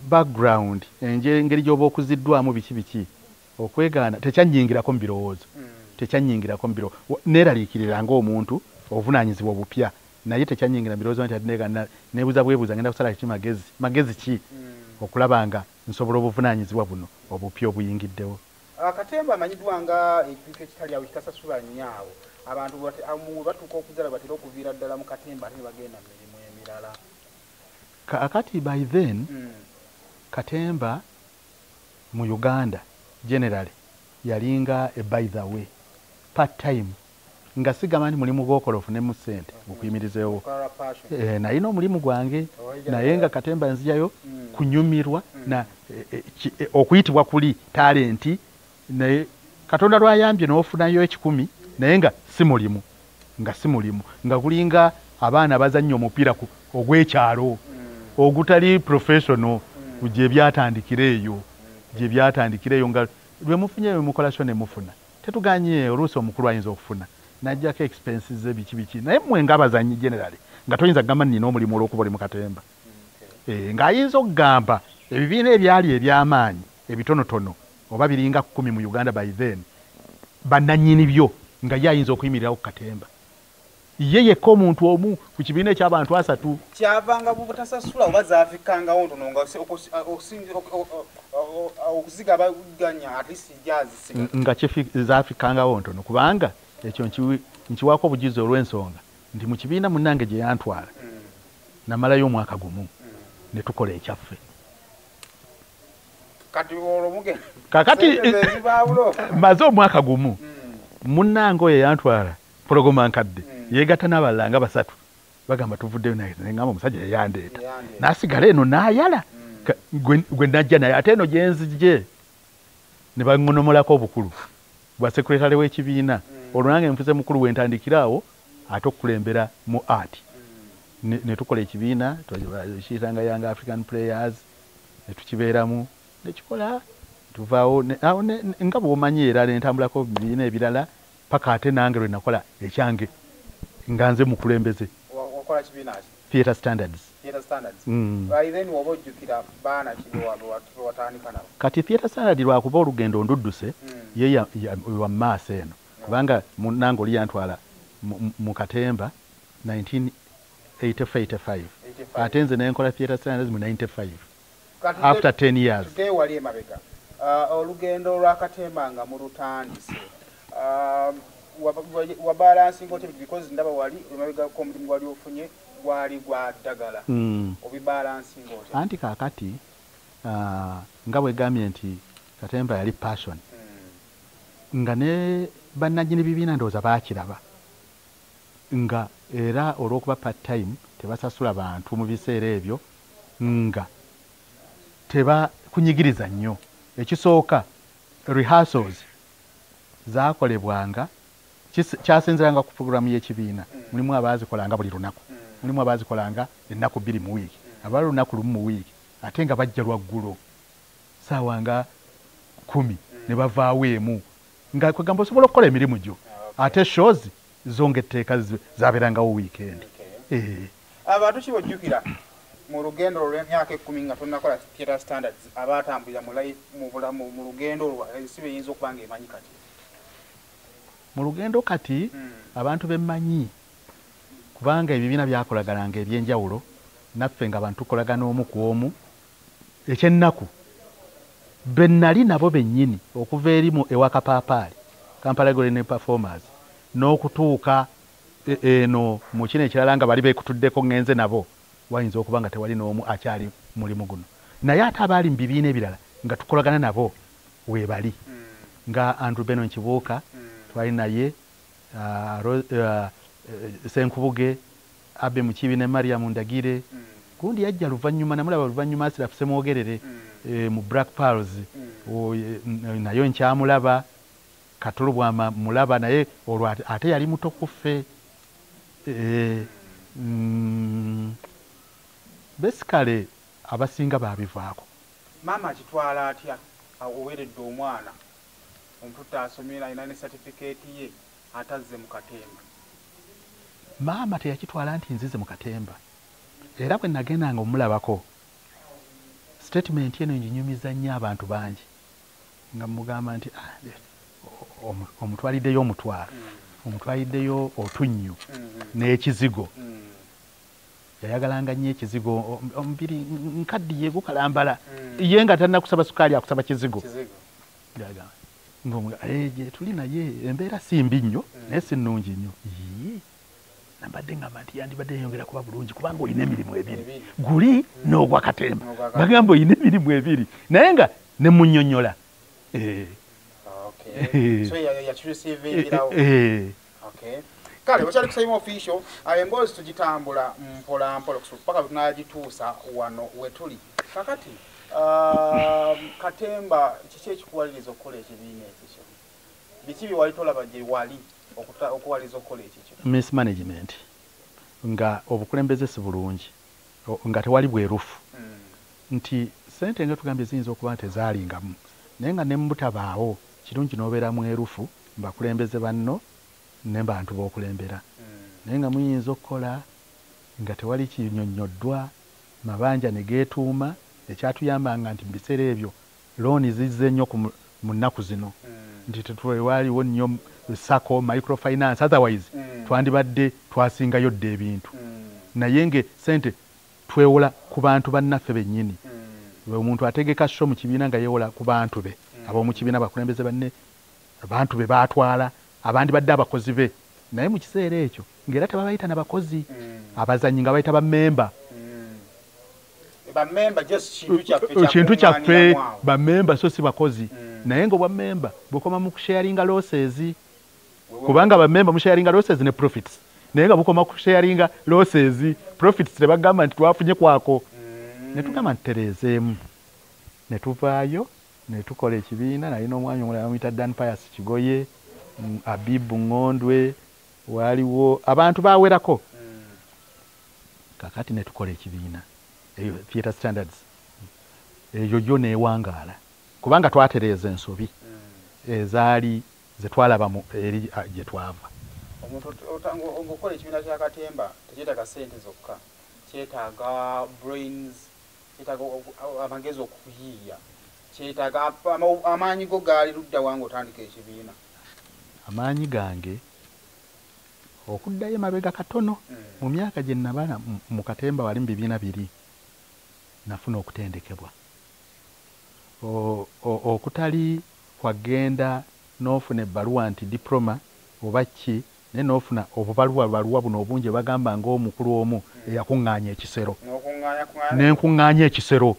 background engeri gy'oba okuziddwamu biki biki okwegaana tekyanyingirako mu birowoozo tekyanyingirako mu biro wa- neeraliikirira ng'omuntu obuvunaanyizibwa obupya naye tekyanyingira mu birowoozo nti ate neegana neebuza bwebuuza ngenda kusala kiki magezi? Magezi ki? Okulaba nga nsobola obuvunaanyizibwa buno obupya obuyingiddewo. Akatemba amanyiddwa nga ekintu ekitali awo kitasasula nnyaawo abantu bate- amu- batuuka okuzaala batera okuviira ddala mu katemba ate ne bagenda mu mirimu emirala. Kakati by then Mm. katemba mu uganda generally yalinga e by the way part time nga sigamba nti mulimu gwokola ofunemu ssente gukuyimirizeewo passion. Eh, nalina omulimu gwange Owaija naye nga katemba nzijayo Mm. kunyumirwa Mm. na eh, ki- eh, okuyitibwa kuli talenti naye katonda lwayambye n'ofunayo ekikumi naye nga si mulimu nga si mulimu nga kulinga abaana bazannya omupiira ogw'ekyalo Mm. ogutali professional gye byatandikira eyo gye byatandikira eyo nga lwe mufunye lwe mukola so ne mufuna. Tetuganye oluusi omukulu ayinza okufuna. Najjako expenses ze biki biki. Naye mmwe ngaabazanyi generally nga toyinza kugamba nina omulimu olw'okuba oli mu katemba. Eh, ng'ayinza okugamba ebibiina ebyali eby'amaanyi ebitonotono oba biringa kkumi mu uganda by then bannannyini byo nga ye ayinza okuyimirirawo ku katemba ye yekka omuntu omu ku kibiina eky'abantu asatu. Kyavanga bubutasasula oba zaafikkangawo ntono nga okuziga abaganya at least jazisiga nga zaafikkangawo ntono kubanga ekyo nkiwaako obujuzi olw'ensonga nti mu kibiina munnange gye yantwala namalayo omwaka gumu ne tukola ekyaffe. Kakati (laughs) maze omwaka gumu Mm. munnange oyo yantwala pologoma nkadde. Mm. Yeegatta n'abalala nga basatu. Bagamba tuvuddeyo naye neŋamba omusajja yeyandeeta n'asigala eno n'ayala. Gwe najja naye ate eno gyenzije ne baŋonomolako obukulu. Bwa sekuretale w'ekibiina. Olwo nange nfuze mukulu wentandikira awo ate okukulembera mu art. Ne tukola ekibiina kiyitanga young african players ne tukibeeramu. Nekikola tuvaawo nga bw'omanyi era nentambulako bibiina ebirala paka ate nange lwe nakola ekyange nga nze mukulembeze. Wa- wakola kibiina ki? Theatre standards. Theatre standards. Mm. then woba ojjukira baana ki be wa- be wa- be watandika nabo? Kati theatre standard lwakuba olugendo ndudduse Mm. ye ya- ya- wa maaso eno. Kubanga munange oli yantwala mu- katemba 1985 85. ate nze nenkola theatre standards mu 95 Kati after te- 10 years. tugeyo wali emabega. Ah, olugendo lwakatemba nga mulutandise. Wa- wabalansinga otya because ndaba wali emabega k'omulimu gwali ofunye gwali gwa ddagala. Mm. obibalansinga otya anti kaakati nga bwegambye nti katemba yali passion. Mm. nga ne bannanyini bibiina ndowooza baakiraba. Nga era olw'okuba part time tebasasula bantu mu biseera ebyo nga tebakunyigiriza nnyo. Ekisooka rehearsals zakolebwanga kis- kyasinziranga ku puroguramu y'ekibiina. Mulimu abaazikolanga buli lunaku. Mulimu abaazikolanga ennaku bbiri mu wiiki. Abala lunaku lumu mu wiiki ate nga bajja lwaggulo saawa nga kumi ne bavaawo emu. Nga kwegamba osobola okukola emirimu gyo. Ate shows zo ngaetteeka zi- zabeerangawo weekend. Eh, abantu kibojjukira mu lugendo olw'emyaka ekkumi nga tonakola theatre standards abatambulira mu bulamu mu lugendo olwo ensi eyinza okuba nga emanyi kati mu lugendo kati abantu bemmanyi kubanga ebibiina byakolagananga ebyenjawulo naffe nga bantu tukolagana omu ku omu ekyennaku be nali nabo bennyini okuva erimu ewa kapaapaali kampala golden performers n'okutuuka e- eno mu kino ekirala nga bali beekutuddeko ŋŋenze nabo wayinza okuba nga tewali n'omu akyali mu mulimu guno. Naye ate abaali mu bibiina ebirala nga tukolagana nabo weebali nga andrew benon kibuuka twali naye Ro- ah, eh, senkubuge abe mukibi ne mariam ndagire gundi yajja luvannyuma namulaba luvannyuma asirafu semwogerere eh, mu black pals O, eh, nayo nkyamulaba katulu bwama mulaba naye olwo ate- yali muto kuffe Eh, mm, besikale abasinga babivaako. Maama akitwala atya? Oweredde omwana omututte asomera alina ne satifikeeti ye atazze mu katemba. Maama teyakitwala nti nzize mu katemba. Era bwe nagendanga omulabako statement eno nginyumiza nnyo abantu bangi nga mugamba nti "Ah, eh, omutwaliddeyo omutwalo omutwaliddeyo otunnyu n'ekizigo. Yayagalanga nnyo ekizigo omubiri n- nkaddiye gukalambala. Ye nga tannakusaba sukaali akusaba kizigo. Kizigo Ng'omuga- "Eh, tuli naye embeera si mbi nnyo naye si nnungi nnyo. Nambadde ngamba nti yandibadde yeyongera kuba bulungi kubanga olina emirimu ebiri. Guli n'ogwa katemba. N'ogwa katemba. bagamba olina emirimu ebiri naye nga ne munyonyola Eh, (laughs) eh, kale wekyali kusayima official ayo emboozi tugitambula mpolampola kusobola paka lwe tunagituusa wano wetuli kakati katemba kiki ekikuwaliriza okukola ekibiina ekikyo biki byewali tolaba gye wali okuwaliriza okukola ekikyo mismanagement nga obukulembeze si bulungi nga tewali bwerufu. Nti sente nga tugambye ziyinza okuba nti tezaalingamu naye nga ne mubutabaawo kirungi n'obeera mwerufu mbakulembeze banno ne bantu b'okulembera. Naye nga muyinza okukola nga tewali kinyonnyoddwa mabanja ne geetuuma ekyatuyambanga nti mu biseera ebyo looni zizze nnyo mu- nnaku zino. Nti tetwaliwo nnyo sako microfinance otherwise Mm. twandibadde twasingayo dda ebintu. Naye nge sente twewola ku bantu bannaffe bennyini. Omuntu ategeka so mu kibiina nga yeewola ku bantu be ab'omu kibiina bakulembeze banne abantu be baatwala abandi badde abakozi be. Naye mu kiseera ekyo ng'era tebabayita nabakozi abazanyi nga bayita bammemba kintu kyaffe kintu kyaffe kyakuŋŋaaniramu awo. bammemba so si bakozi Mm. naye nga bwammemba bukoma mu kusharinga losses kubanga bammemba musharinga losses ne profits naye nga bukoma kusharinga losses profits tebagamba nti twafunye kwako Mm. ne tugamba nti tereezeemu ne tuvaayo ne tukola ekibiina nalina omwanya omulala bamuyita dan pias kigoye mm, abibu ŋŋondwe waaliwo abantu bawerako Mm. kakati ne tukola ekibiina theatre standards. Eyo yo neewangaala kubanga twatereeza ensobi ezaali zetwalaba eri gye twava. Omuntu ng'okola ekibiina kya katemba tekyetaaga sente zokka. Kyetaaga brains kyetaaga amagezi okuyiiya. Kyetaaga amaanyi go gaali ludda wange otandika ekibiina. Amaanyi gange okuddayo emabega katono Mm. mu myaka gye nabala mu katemba wali mu bibiina biri nafuna okutendekebwa. Okutali kwagenda n'ofuna ebbaluwa nti diploma oba ki naye n'ofuna obubaluwa baluwa buno obungi bagamba ng'omukulu omu eyakuŋŋaanya ekisero. Nenkuŋŋaanya ekisero.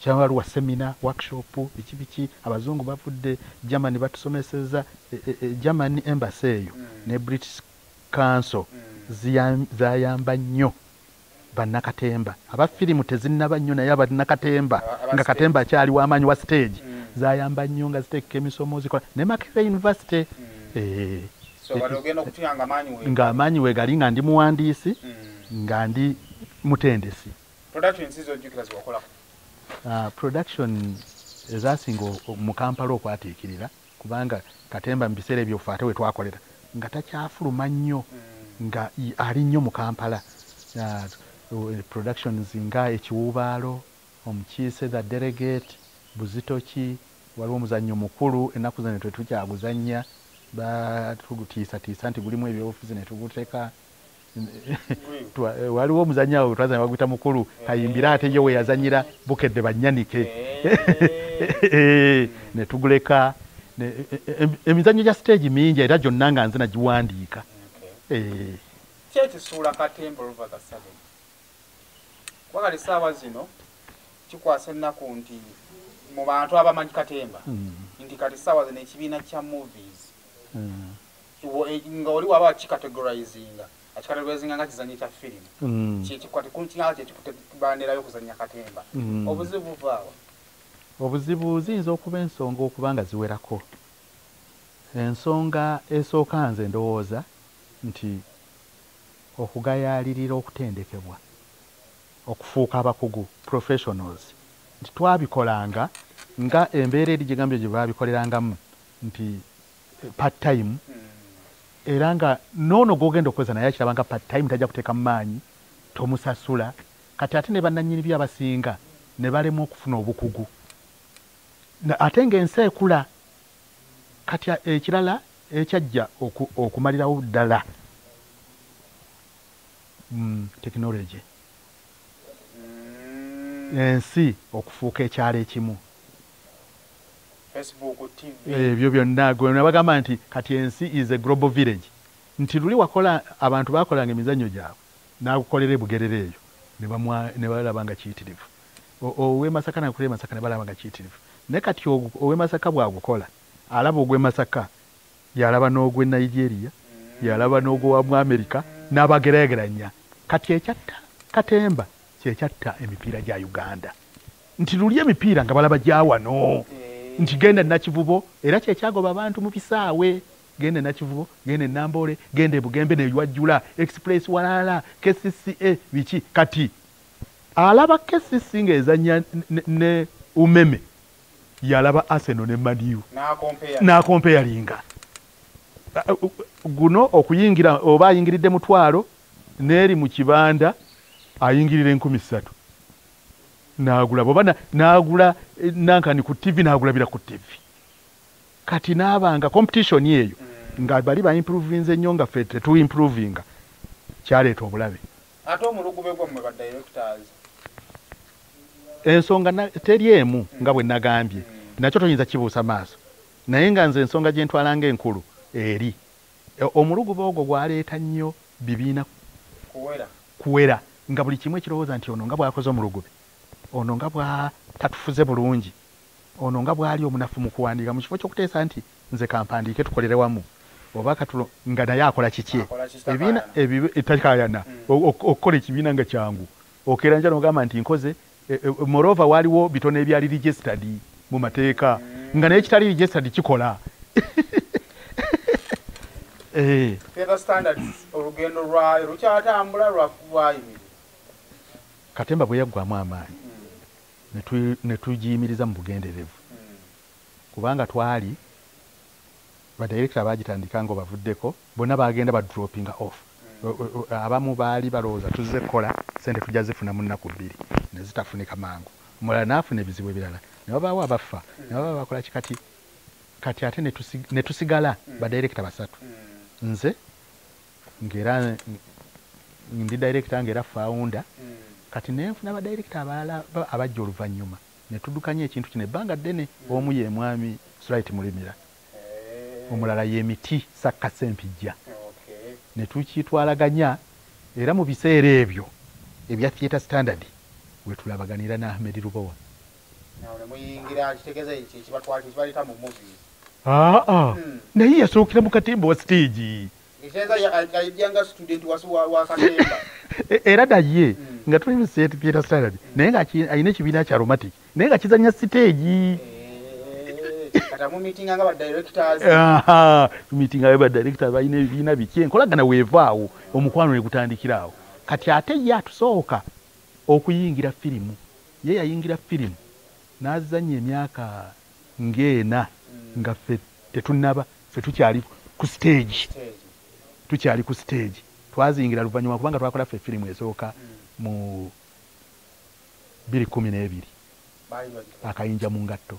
Kyabaluwa semina workshop biki biki abazungu bavudde germany batusomeseza e- e- e- germany embassy eyo Mm. ne british council Mm. zayamba nnyo bannakatemba. Abafirimu tezinnaba nnyo naye abannakatemba Aba- aba nga katemba akyali w'amaanyi wa stage Mm. zayamba nnyo nga ziteeka emisomo zikola. Ne makere university. Eh, so bali ogenda okutuyanga amaanyi we ng'amaanyi wegali nga ndi muwandiisi Mm. nga ndi mutendesi. Production production ezasinga mu kampala okwatiikirira kubanga katemba mu biseera ebyo fe ate we twakolera. Nga takyafuluma nnyo nga ali nnyo mu kampala. Uh, Eh, productions nga ekiwubaalo omukiise the delegate buzito ki waliwo omuzannyo mukulu ennaku zino tetukyaguzannya batugutiisatiisa nti gulimu ebyobufuzi netuguteeka (laughs) eh, waliwo omuzannyo awo twazanya bagwita mukulu kayimbira ate yo weyazanyira bukedde bannyanike. Eh. (laughs) Netuguleka e, e, emizannyo gya stage mingi era gyonna nga nze nagiwandiika. Kyekisuula katemba oluva ga 7 wakali essaawa zino kikwasa ennaku nti mu bantu abamanyi katemba mm. nti kati essaawa zino ekibiina kya movies. Mm. E, nga oli waba akikategorizinga akikategorizinga nga kizanyo kya firimu. Mm. Kyekikwatikunkinaa kyekikubanderayo okuzanya katemba. Obuzibu vaawa obuzibu ziyinza okuba ensonga okuba nga ziwerako. Ensonga esooka nze ndowooza nti okugayaalirira okutendekebwa. Okufuuka abakugu professionals. Nti twabikolanga nga embeera eri gyegambye gye baabikolerangamu nti eh, part time era nga noono gwogenda okweza naye akiraba nga part time tajja kuteeka mu maanyi tomusasula. Kati ate ne bannannyini byo abasinga ne balema okufuna obukugu. Ate ng'ensi ekula kati a- ekirala ekyajja oku- okumalirawo ddala. Mm, tekinologi ensi okufuuka ekyalo ekimu. Ebyo byonna gwe bagamba nti kati ensi is a global village. Nti luli wakola abantu bakolanga emizannyo gyabwe nagukolera ebugerere eyo ne balaba nga kiyitirivu. Ow'emasaka nagukolera emasaka ne balaba nga kiyitirivu. Naye kati ow'emasaka bwagukola alaba ogw'emasaka yalaba n'ogw'e nigeria yalaba n'ogwa mu amerika n'abageraageranya. Kati ekyatta katemba kyekyatta emipiira gya uganda. Nti luli emipiira nga balaba gya wano. Nti genda nakivubo era kyekyagoba abantu mu bisaawe genda nakivubo genda e nambole genda ebugembe neyajjula express walala kcca biki? Kati alaba kcc ng'ezanya ne, ne umeme yalaba arsenal ne maniu nakompeya n'akompeyalinga guno okuyingira oba ayingiridde mutwalo n'eri mu kibanda ayingirira enkumi ssatu. N'agula bwoba na- n'agula eh, nankani ku tv n'agulabira ku tv kati n'abanga competition eyo nga bali baimprovinze nnyo nga ffe tetuimprovinga kyaleeta obulabe. Ate omulugube gwammwe ba directors? Ensonga teri emu nga bwe nagambye. Nakyo toyinza kibuusa maaso. Naye nga nze ensonga gye ntwalanga enkulu eri. E- omulugube ogwo gwaleeta nnyo bibiina kuwera nga buli kimu ekirowooza nti ono nga bw'akoze omulugube ono nga bwa tatufuze bulungi ono nga bw'ali omunafu mu kuwandiika mu kifo ky'okuteesa nti nze kampandiike tukolere wamu. Oba katulo nga naye akola kiki? Ebibi- etakayana o- okukola ekibiina nga kyangu. Okeera nja nogamba nti nkoze. E- e- morova waaliwo bitono ebyali registered mu mateeka nga naye kitali registered kikola. (laughs) Eh, theatre standards olugendo lwayo lukyatambula lwa- lwayimirira katemba bwe yaggwamu amaanyi ne tu- ne tugiyimiriza mu bugenderevu. Kubanga twali badirekita bagitandika nga obavuddeko bonna bagenda badropinga off. Abamu baali balowooza tuzze kukola sente tujja zifuna mu nnaku bbiri ne zitafunika mangu. Omulala naafuna ebizibu ebirala ne wabaawo abafa ne baba bakola ki kati ate ne tusi- ne tusigala badirekita basatu. Nze ngaera n- ndi director ngaera founder kati nenfuna abadirekita abalala ba- abajja oluvannyuma ne tuddukanya ekintu kino ebbanga ddene omu ye mwami srit mulimira. Omulala ye miti sakka sempijja. Ne tukitwalaganya era mu biseera ebyo ebya theatre standard wetulabaganira ne ahmed rubowa aa Mm. naye yasookera mu katemba wa (laughs) E- era naye Mm. Nga tuli mu. Peter Standard naye nga alina ekibiina kya romatic naye nga kizanya siteegi Eh, kati amumiitinga nga badirectors balina ebibiina biki enkolagana weevaawo omukwano ne gutandikira awo. Kati ate ye atusooka okuyingira firimu ye yayingira firimu n'azanya emyaka ng'ena nga ffe tetunnaba ffe tukyali ku stage. Stage. tukyali ku stage. Twazingira luvannyuma kubanga twakola ffe firimu esooka mu 212 Baali bagikola. akayinja mu ngatto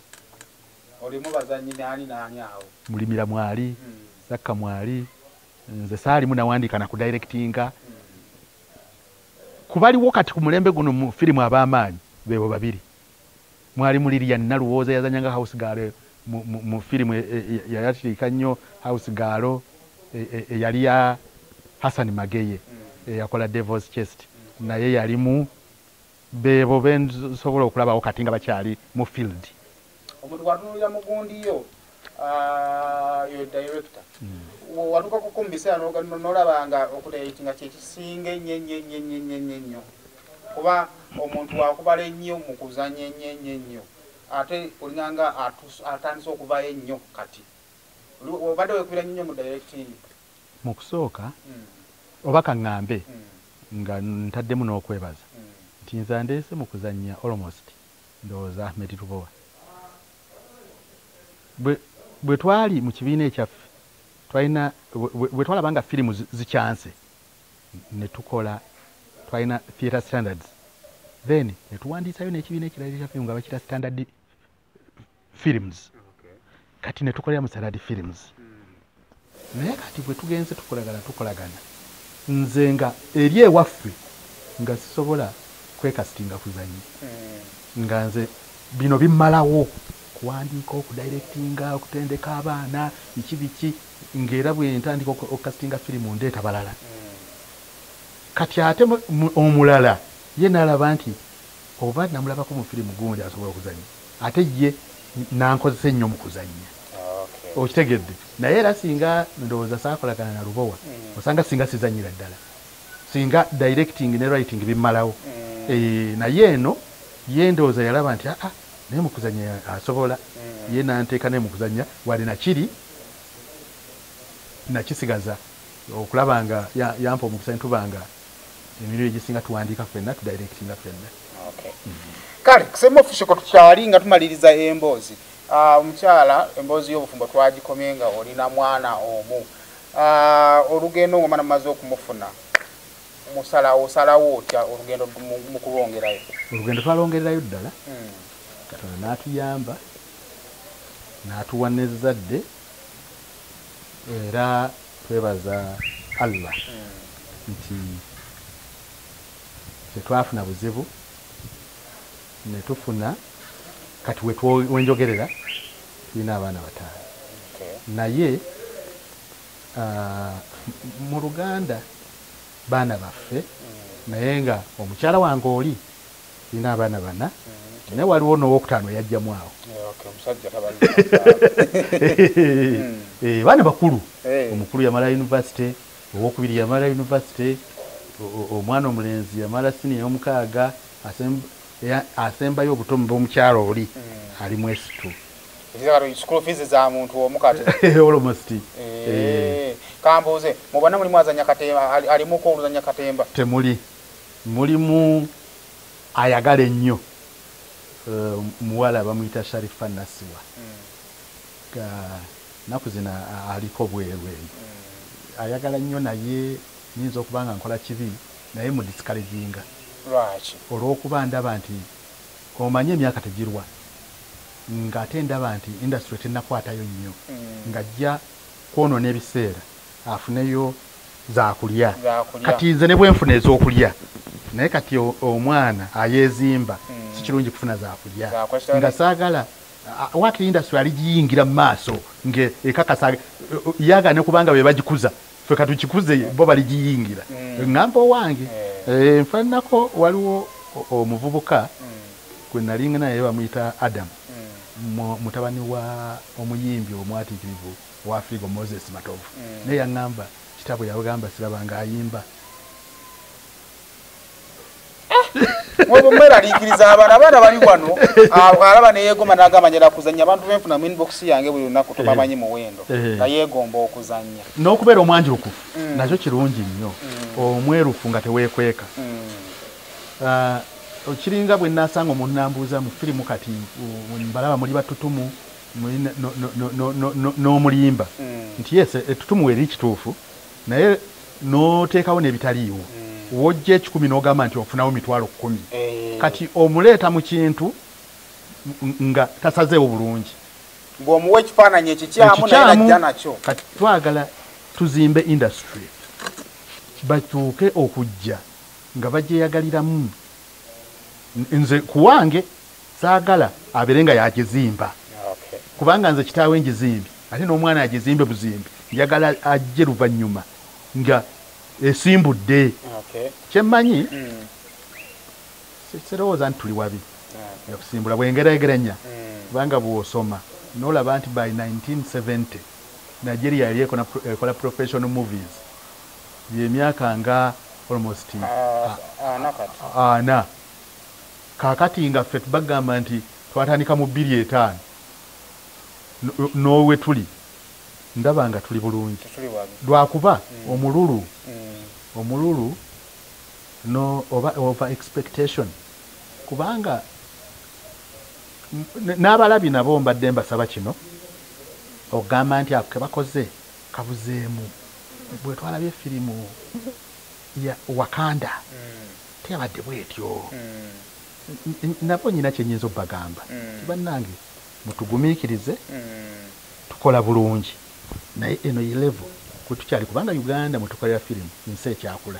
mulimira mwali Mm, zakka mwali nze saalimu nawandiika na kudirectinga mm. kubaliwo kati ku mulembe guno mu firimu ab'amaanyi beebo babiri mwali muliriya naluwooza yazanyanga house gaalo mu, mu, mu firimu e- e- e- yayatiriika nnyo house gaalo eyali ya hassan mageye Mm. eyakola devils chest naye yalimu beebo bensobola okulabawo kati nga bakyali mu field. Omuntu watunulira mugundi yo ah, director Wa- watuukako mu biseera n'oga- n'olaba nga okudayitinga kyekisinga ennyo ennyo ennyo ennyo ennyo ennyo ennyo. Kuba omuntu wakubala ennyo mu kuzanya ennyo ennyo ennyo ate olinganga atandise okuvayo ennyo kati. Obadde wekubira nnyo mu directing. Mu kusooka? Mm, oba kaŋŋambe? Mm, nga ntaddemu n'okwebaza. Nti nze andeese mu kuzannya almost ndowooza ahmed tubowa bwe twali mu kibiina ekyaffe twalina bwe- twalaba nga firimu zi- zikyanse ne tukola twalina theatre standards. Then ne tuwandiisayo n'ekibiina ekirala ekya firimu nga bakita standard films. Kati ne tukolera mu standard films. Naye kati bwe tugenze tukolagana tukolagana nze nga eri ewaffe nga sisobola kwekasitinga kuzanyi Mm, nga nze bino bimmalawo kuwandiika okudirectinga okutendeka abaana biki biki ngaera bwe ntandika oku- okukasitinga firimu ndeeta balala mm. kati ate mu- mu- omulala ye nalaba nti oba namulabako mu firimu gundi asobola okuzanya ate ye nankozesa ennyo mu kuzanya Okay. Okitegedde naye era singa ndowooza saakolagana na lubowa Mm. osanga singa sizanyira ddala. Singa directing ne writing bimmalawo. Mm, Eh, naye eno ye ndowooza yalaba nti aa naye mu kuzanya asobola. Mm. ye nanteeka naye mu kuzanya wali nakiri nakisigaza. Okulaba nga ya- yampa omukisa ntubanga emirimu egisinga tuwandiika ffenna tudirectinga ffenna. Okay. kale kusema official tukyali nga tumaliriza emboozi. Ah, omukyala emboozi y'obufumbo twagikomye nga olina mwana omu. Ah, olugendo ng'omwana mumaze okumufuna musala osalawo otya olugendo mu- kulwongerayo olugendo twalongererayo ddala. Mm, katonda n'atuyamba n'atuwa n'ezzadde era twebaza allah mm, nti tetwafuna buzibu ne tufuna kati wenjogerera tulina abaana bataano. Naye m- mu luganda baana baffe Mm, naye nga omukyala wange oli tulina abaana bana mm, naye waliwo n'owokutaano yajjamu awo. Tabalina (laughs) Eh, baana bakulu Eh. omukulu yamala univesity owokubiri yamala univesity omwana omulenzi yamala sini ey'omukaaga asem- eya- asembayo obuto mu b'omukyalo oli Mm. ali mu esitu school fees za muntu omu kati. (laughs) Almost. Eh, Eh, kambuuze mubona mulimu azanya katemba ali- alimuko oluzanya katemba temuli. Mulimu ayagala ennyo. Eh, muwala bamuyita sharifa nasiwa. Mm, Ga- naku zina a- aliko bwerweru mm. ayagala nnyo naye nyinza okuba nga nkola kibi naye mu discouraginga lwaki? olw'okuba ndaba nti omanye emyaka tegirwa ng'ate ndaba nti industry tennakwatayo nnyo Mm. ng'ajja kwonoona ebiseera afuneyo zakulya kati nze ne bwenfuna ez'okulya naye kati omwana ayeezimba Mm. si kirungi kufuna zakulya nga saagala waki industry aligiyingira mu maaso nge ekakasa yaga ne kubanga be bagikuza ffe katukikuze bo baligiyingira. Ŋŋamba owange. Eh. Eh, nfaananako waliwo omuvubuka gwe nalinga naye bamuyita adamu mm, mu- mutabani wa omuyimbi omwatiikirivu wa afrigo moses matovu. Mm. naye yaŋŋamba kitaabwe yagamba siraba nga ayimba mweraliikiriza abaana abaana bali wano awo alaba neyeegomba n'agamba njala kuzanya abantu benfuna mu inbox yange buli lunaku tubamanyi muwendo. Eh. nga yeegomba okuzanya n'okubeera omwanjulukufu Mm. nakyo kirungi nnyo. Omwerufu nga teweekweka. Mm. Ah, kiringa bwe nasanga omuntu nambuuza mu firimu kati mbalaba muli batutumu ne- no- no- no- no- no- no- n'omulimba. Mm. nti yes ettutumu weeri kituufu naye n'oteekawo n'ebitaliiwo wojja ekikumi n'ogamba nti ofunawo mitwalo kkumi Eh, kati omuleeta mu kintu nga tasazeewo bulungi. Ng'omuwa ekifaananyi ekikyamu naye najja nakyo. kati twagala tuzimbe industry batuuke okujja nga bagyeyagaliramu nze kuwange saagala abeere nga yagizimba kubanga nze kitaawe ngizimbi ate n'omwana agizimbe buzimbi njagala ajje luvannyuma nga esimbudde. Kyemmanyi? Mm. si- sirowooza nti tuli wabi. Yeah. okusimbula bwengeregeranya Mm. kubanga bw'osoma. N'olaba nti by 1970 nigeria yali ekola pro- ekola professional movies. Byemyaka nga almost Ah, ah, ana kaakati nga ffe tubagamba nti twatandika mu bbiri etaano. N'owe tuli. Ndaba nga tuli bulungi. Lwakuba omululu. Omululu no oba over expectation. Kubanga n'abalabi nabo mbadde mbasaba kino okugamba nti ako kebakoze kabuzeemu. Bwe twalabye firimu ya wakanda Mm. teyabadde bwetyo Mm. Nabo nyina kyenyinza obbagamba. Tibannange mutugumiikirize Mm. tukola bulungi. Naye eno ilevo kwetukyali kubanga uganda mwetukolera firimu nsi ekyakula.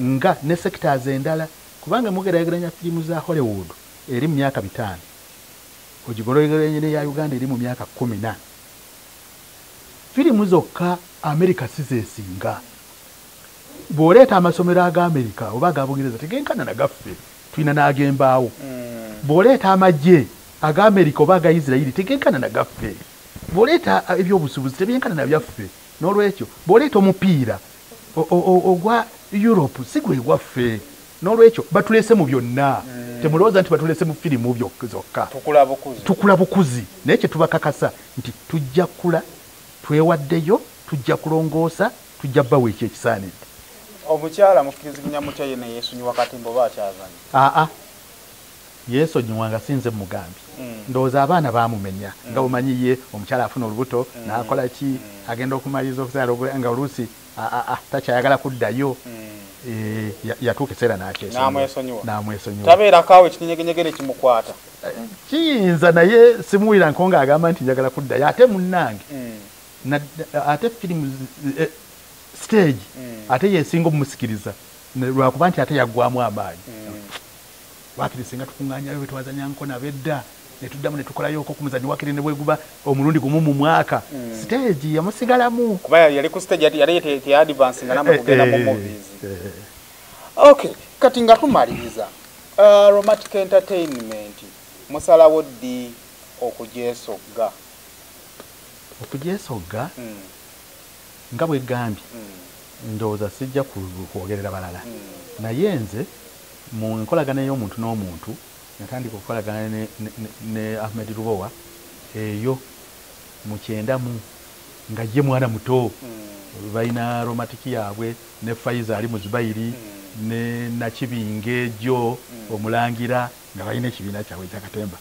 Nga ne sectors endala kubanga mugerageranya firimu za hollywood eri mu myaka bitaano. Ogigologeranye neya uganda eri mu myaka kumi na. Firimu zokka amerika sizeesinga bw'oleeta amasomero ag'amerika oba agabungereza tegenkana nagaffe tulina n'agembaawo Mm. bw'oleeta amagye ag'amerika oba aga isirayiri tegenkana nagaffe bw'oleeta ah, ebyobusuubuzi tebyenkana na byaffe n'olwekyo bw'oleeta omupiira ogwa europe si gwe gwaffe n'olwekyo batuleese mu byonna. Temulowooza nti batuleese mu firimu zokka. Tukula bukuzi. Naye kye tubakakasa nti tujja kula twewaddeyo tujja kulongoosa tujja bbawo ekyo ekisaanidde. Omukyala mukkiriziganya mutya ye neyeesonyiwa katimba oba akyazanya aa yeesonyiwa nga sinze mugambi Mm. ndowooza abaana bamumenya nga bumanyi ye omukyala afuna olubuto n'akola ki agenda okumaliriza okuzaala nga oluusi takyayagala kuddayo Mm. Ya- yatuuka eseera n'akyesonyiwa. N'amwesonyiwa. n'amwesonyiwa tabeerako awo ekinyegenyege ne kimukwata kiyinza naye simuwulira nko ng'agamba nti njagala kuddayo ate munnange Mm. na- ate firimu eh, stage Mm. ate yesinga omumusikiriza lwakuba nti ate yaggwamu amaanyi Wakiri singa tukuŋŋaanyayo bwe twazanyanko nabedda ne tuddamu ne tukolayoko ku muzanyi wakiri ne bweguba omulundi gumu mu mwaka. Mm. stage yamusigalamu kuba yali ku stage yali- yali te- te advance nga namwe kugenda mu Eh, movies. eh, okay kati nga tumaliriza uh, romantic entertainment musalawo ddi okugyesogga okugyesogga Mm. nga bwegambye Mm. ndowooza sijja kwogerera balala. Naye nze mu nkolagana y'omuntu n'omuntu natandika okukolagana ne, ne, ne, ne ahmed rubowa eyo mu kyendamu nga ye mwana muto. Mm. balina romatiki yaabwe ne faiza ali mu zubairi Mm. ne nakibinge jo omulangira nga balina ekibiina kyabwe ekyakatemba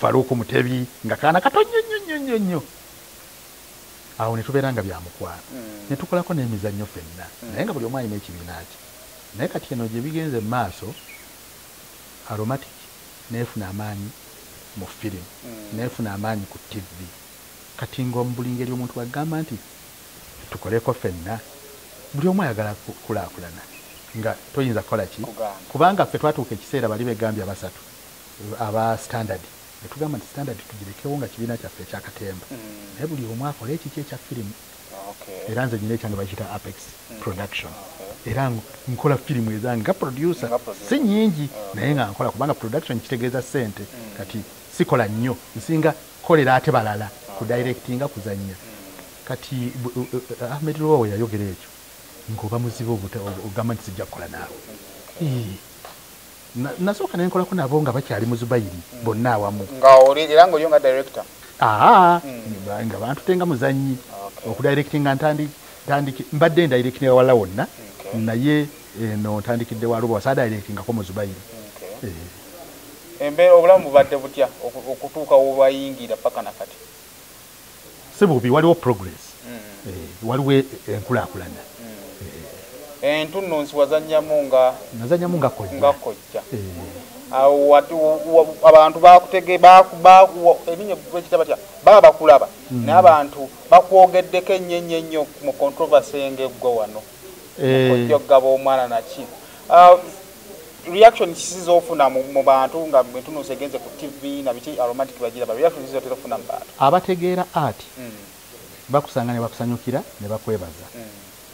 faruku mutebi nga kaana kato nnyo nnyo nnyo nnyo nnyo. Awo ne tubeera nga byamukwano Mm. ne tukolako n'emizannyo ffenna. Naye nga buli omu alina ekibiina kye naye kati eno gye bigenze mu maaso aromatic neefuna amaanyi mu firimu Mm. neefuna amaanyi ku tv kati nga mu buli ngeri omuntu agamba nti tukoleko ffenna. Buli omu ayagala ku- kulaakulana. Nga toyinza kukola ki? Kubanga ffe twatuuka ekiseera bali begambye abasatu aba standard. Ne tugamba nti standard tugirekewo nga kibiina kyaffe ekyakatemba Mm. naye buli omu akola ekiki ekya firimu. Era nze nyina ekyange bakiyita apex production. Okay. Era nkola firimu ezange nga producer si nyingi naye nga nkola kubanga production kitegeeza sente kati sikola nnyo nsinga kolera ate balala kudirectinga kuzannya. Kati bu- u- u- ahmed rowe yayogera ekyo ngaoba muzibe ogamba nti sijja kukola naawe. Na- nasooka nenkolako nabo nga bakyali mu zubayiri bonna awamu. Nga aa Mm. ba- nga bantutenga muzanyi okudirectinga ntandi tandiki mbadde ndirectinga wala wonna. Okay. Naye eno ntandikidde waluba wasadirectingako mu zubayiri Okay. Eh, embeera obulamu bubadde butya? Oku- okutuuka wobayingira paka nakati si bubi waliwo progress. Mm. Eh, waliwo e- enkulaakulana entunnunsi wazannyamu nga nazanyamu nga kojja. nga kojja. Eh, abantu bakutege baku- baku- wa- erinnya bwekita batya? Baba bakulaba naye abantu bakwogeddeko ennyo ennyo ennyo mu controversy ng'eggwa wano eh, ojjogaba omwana naki Ah, reaction kisi zofuna mu bantu nga entunnunsi egenze ku tv nabiki aromatic bagiraba reaction kisi zotera ofuna mu bantu. Abategeera ati Mm, bakusanga ne bakusanyukira ne bakwebaza. Mm,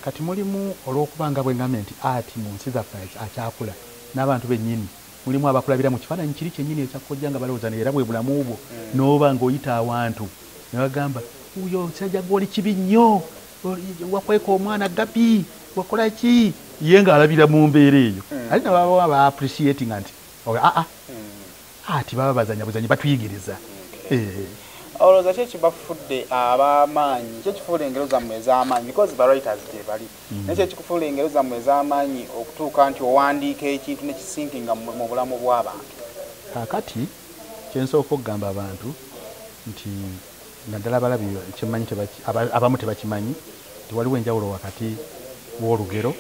kati mulimu olw'okuba nga bwengambye nti ati mu nsi zaffe akyakula n'abantu bennyini mulimu abakulabira mu kifaananyi kiri kyennyini ekyakojja nga balowooza era bwe bulamu bwo n'oba ng'oyita awantu. Ne bagamba uyo sajja gwoli kibi nnyo wakweka omwana gapi wakola ki? Ye ng'alabira mu mbeera eyo. Mm. ali nababa ba appreciating nti aa mm. ati baba bazanya buzanyi batuyigiriza Eh, olowooza ki ekibafudde ab'amaanyi? Ki ekifuula engero zammwe ez'amaanyi? Because ba writers gye bali. Naye kyekikufuula engero zammwe ez'amaanyi okutuuka nti owandiika ekintu nekisinkinga mu bulamu bw'abantu? Kaakati kyensooka okugamba abantu nti naddala abalabi aba- abamu tebakimanyi nti waliwo enjawulo wakati w'olugero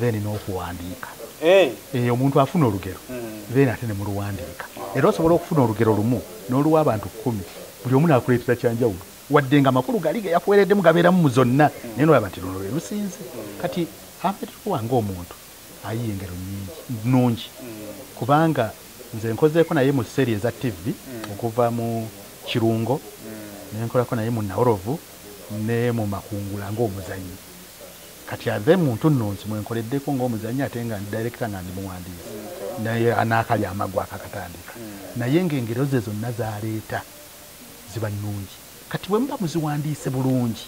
then n'okuwandiika. Eh, eyo omuntu afuna olugero mm, then ate ne muluwandiika era osobola okufuna olugero lumu n'oluwa abantu kkumi buli omu naakuleetera kyanjawulo wadde nga amakulu gali ge yakuweereddemu gabeeramu mu zonna naye nolaba nti luno lwe lusinze kati ametuwa ng'omuntu ayiye engero nyingi nnungi. Mm, kubanga nze nkozeeko naye mu seri eza tv okuva mu kirungo mm, nenkolako naye mu nawolovu ne mu makungula ng'omuzanyi kati ave muntu nnunsi mwenkoleddeko ng'omuzanyi ate nga ndi director nga ndi muwandiisi naye anaakali amagwa akakatandika Mm. naye ng'engero ze zonna zaleeta ziba nnungi. Kati bwe muba muziwandiise bulungi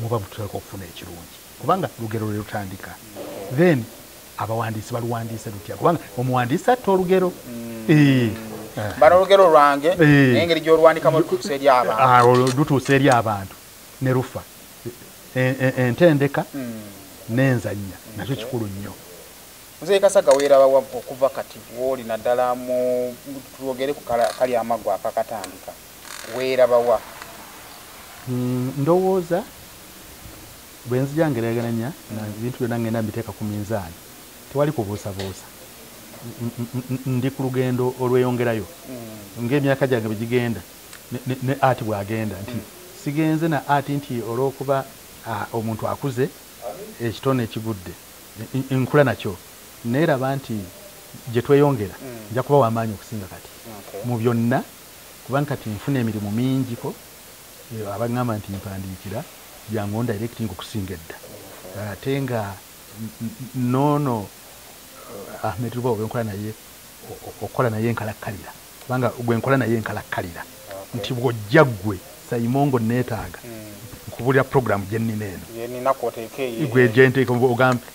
muba mutuleka okufuna ekirungi. Kubanga lugero lwe lutandika. Then abawandiisi baluwandiise lutya? Kubanga omuwandiisi atta olugero Eh, eh. olugero lwange Eh. naye engeri gy'oluwandikamu lutuusa eri abantu. Ah, lutuusa eri abantu. Ne lufa E- e- entendeka Mm. n'enzannya nakyo kikulu nnyo. Muzeeyi kasaga weerabawa okuva kati wooli naddala mu twogere ku kali amagwa akakatandika weerabawa Mm, ndowooza bwe nzija ngerageranya ebintu byonna ngenda mbiteeka ku minzaani. Tewali kubuusabuusa ndi ku lugendo olweyongerayo Mm. ng'emyaka gyange bwe gigenda ne- ati bwagenda nti sigenze na ati nti olw'okuba omuntu akuze ekitone ekigudde n- n- nkula nakyo. Neeraba nti gye tweyongera Mm. nja kuba w'amaanyi okusinga kati. Mu byonna kubanga kati nfuna emirimu mingiko eh, abaŋŋamba nti mpandiikira byangu on directing okusinga edda. Ate nga noono ahmed ruba bwenkola naye o- o- okukola naye enkalakkalira kubanga bwenkola naye enkalakkalira nti bw'ojja ggwe sayimongo neetaaga Mm. nkubulira programu gye nnina eno.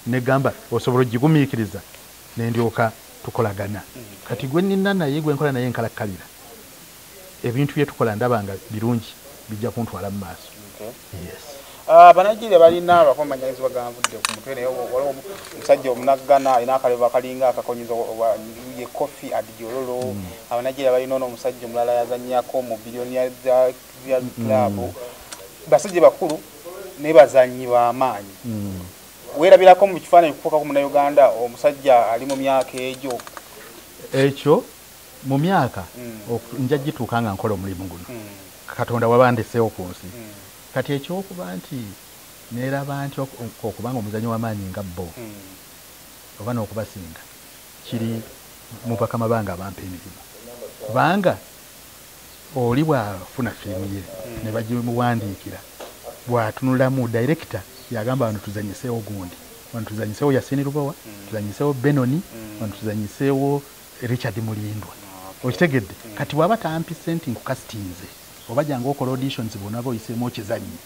Negamba osobola ogigumiikiriza nendyoka tukolagana. Kati gwe nina naye gwe nkola naye enkalakkalira ebintu bye tukola ndaba nga birungi bijja kuntwala mu maaso. Yes banagiria balina abakomanyanyizibwa ganvudde ku mutwe naye waliwo omusajja omunaggana alina akalebo akalinga akakonyiza ye kofi adijololo abanagiria balina ono omusajja omulala yazanyako mu bilionia ya club. Basajja bakulu naye bazanyi b'amaanyi Mm. weerabirako mu kifaananyi kufuukako munauganda omusajja ali mu myaka egyo. Ekyo? Mu myaka? Mm. nja gituuka nga nkola omulimu guno. Mm, katonda wabandeseewo ku nsi. Mm, kati ekyokuba nti neeraba nti oku- okubanga omuzanyi w'amaanyi nga bo mm, oba n'okubasinga kiri mu bakama bange abampa emirimu kubanga oli bw'afuna firimu ye ne bagimuwandiikira bw'atunulamu director yagamba wano tuzanyiseewo gundi wano tuzanyiseewo yasini lubowa tuzanyiseewo benoni wano tuzanyiseewo richard mulindwa. Okitegedde? Kati bw'aba tampise nti nkukasitinze oba jangu okola auditions bonna boyiseemu okizannyi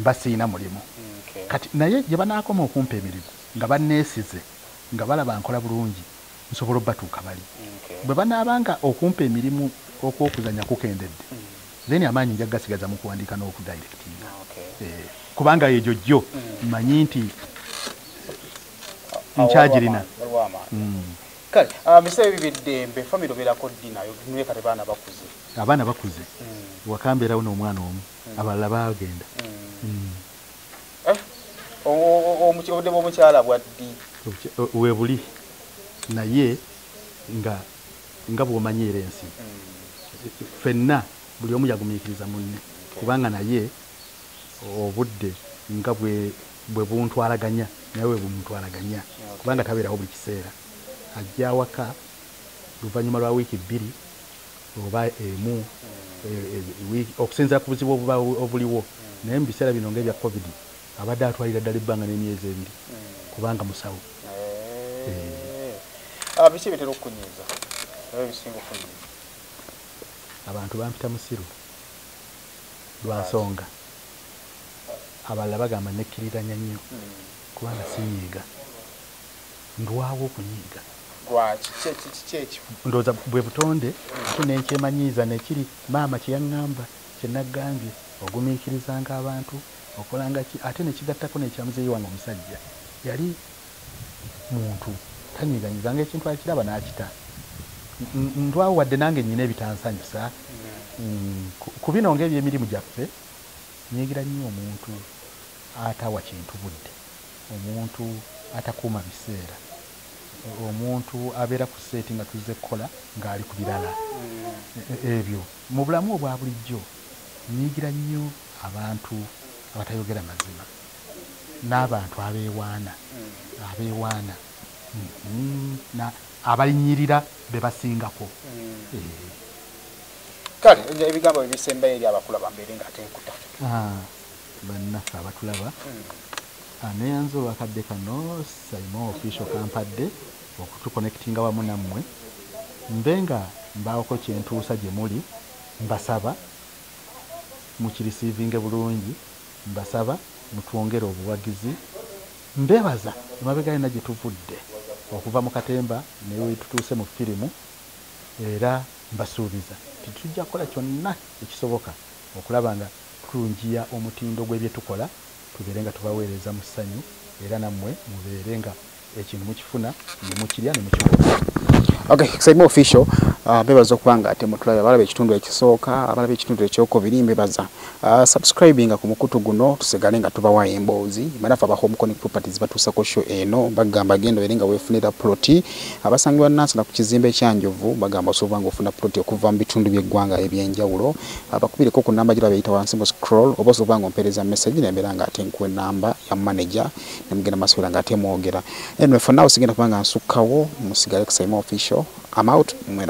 mba siina mulimu. Kati naye gye banaakoma okumpa emirimu nga banneesize nga balaba nkola bulungi nsobola obbatuuka bali. Bwe banaabanga okumpa emirimu okwokuzanya kukendedde then amaanyi nja gasigaza mu kuwandiika n'okudirectinga. Eh, kubanga egyo jjo mmanyi nti Awo nkyagirina. Mm. kale ah, mu biseera ebyo eby'eddembe famire obeerako ddi nayo? Nule kati baana bakuze abaana bakuze Mm. waka mbeerawo n'omwana omu abalala baagenda. Mm. Eh, obudde bw'omukyala bwaddi weebuli naye nga nga bw'omanyiira ensi. Ffenna buli omu yagumiikiriza munne kubanga naye obudde nga bwe bwe buntwalaganya naye bwe bumutwalaganya kubanga tabeerawo buli kiseera. Ajja awaka luvannyuma lwa wiiki bbiri oba emu e- e- wiiki- okusinziira ku buzibu obuliwo. Naye mu biseera bino ng'ebya covid abadde atwalira ddala ebbanga n'emyezi ebiri kubanga musawo. Eh. Ah, biki ebitera okukunyiiza. Ebisinga okunyiiza abantu bampita musiru lwa nsonga. Abalala bagamba nekkiriranya nnyo kubanga sinyiiga. Ndwawo okunyiiga lwaki ekyo ndowooza bwe butonde ate nenkyemanyiiza nekiri maama kyeyaŋŋamba kyenagambye ogumiikirizanga abantu okolanga ki ate nekigattako nekyamuzeeyi wange omusajja. Yali muntu tanyiiganyizanga ekintu akiraba n'akita. N- n- ndwawo wadde nange nnyina ebitansanyusa. Mm, ku- bino ng'ebyemirimu gyaffe nyigira nnyo omuntu atawa kintu budde. Omuntu atakuuma biseera omuntu abeera ku seeti nga tuzze kukola ng'ali ku birala. E- e- ebyo. Mu bulamu obwa bulijjo nyigira nnyo abantu abatayogera mazima n'abantu abeewaana abeewaana. Mhm. Na- abalinyirira be basingako. Eh. kale ebigambo bye bisembayo eri abakula bambeere nga atekuta Ah, bannaffe abatulaba aneyanza olwakadde kano saimo official kampadde okutuconnectinga wamu nammwe. Mbe nga mbaawoko kyentuusa gye muli mbasaba mukirisiivinge bulungi mbasaba mutwongere obuwagizi. Mbebaza emabega yonna gye tuvudde okuva mu katemba newe tutuuse mu firimu era mbasuubiza titujja kukola kyonna ekisoboka okulaba nga tulungiya omutindo gw'ebyetukola tubeere nga tubaweereza mu ssanyu era nammwe mubeere nga ekintu mukifuna ne mukirya ne mukikola okay saima official uh, bebaza okuba nga ate mutulaba abalaba ekitundu ekisooka abalaba ekitundu ekyokubiri mbebaza. Uh, subscribinga ku mukutu guno tusigale nga tubawa emboozi. Banafe aba home connect properties batuusako show eno bagamba genda obeere nga weefunira ploti abasangibwa nansana ku kizimbe ekyanjovu bagamba osobola nga ofuna ploti okuva mu bitundu by'eggwanga ebyenjawulo. Abakubireko ku namba gira bayita wansi mu scroll oba osobola nga ompeereza message nembeera nga ate nkuwa enamba ya manager nemugenda masubira nga ate mwogera. Anyway for now sigenda kuba nga nsukkawo musigale ku saima So I'm out. Bye.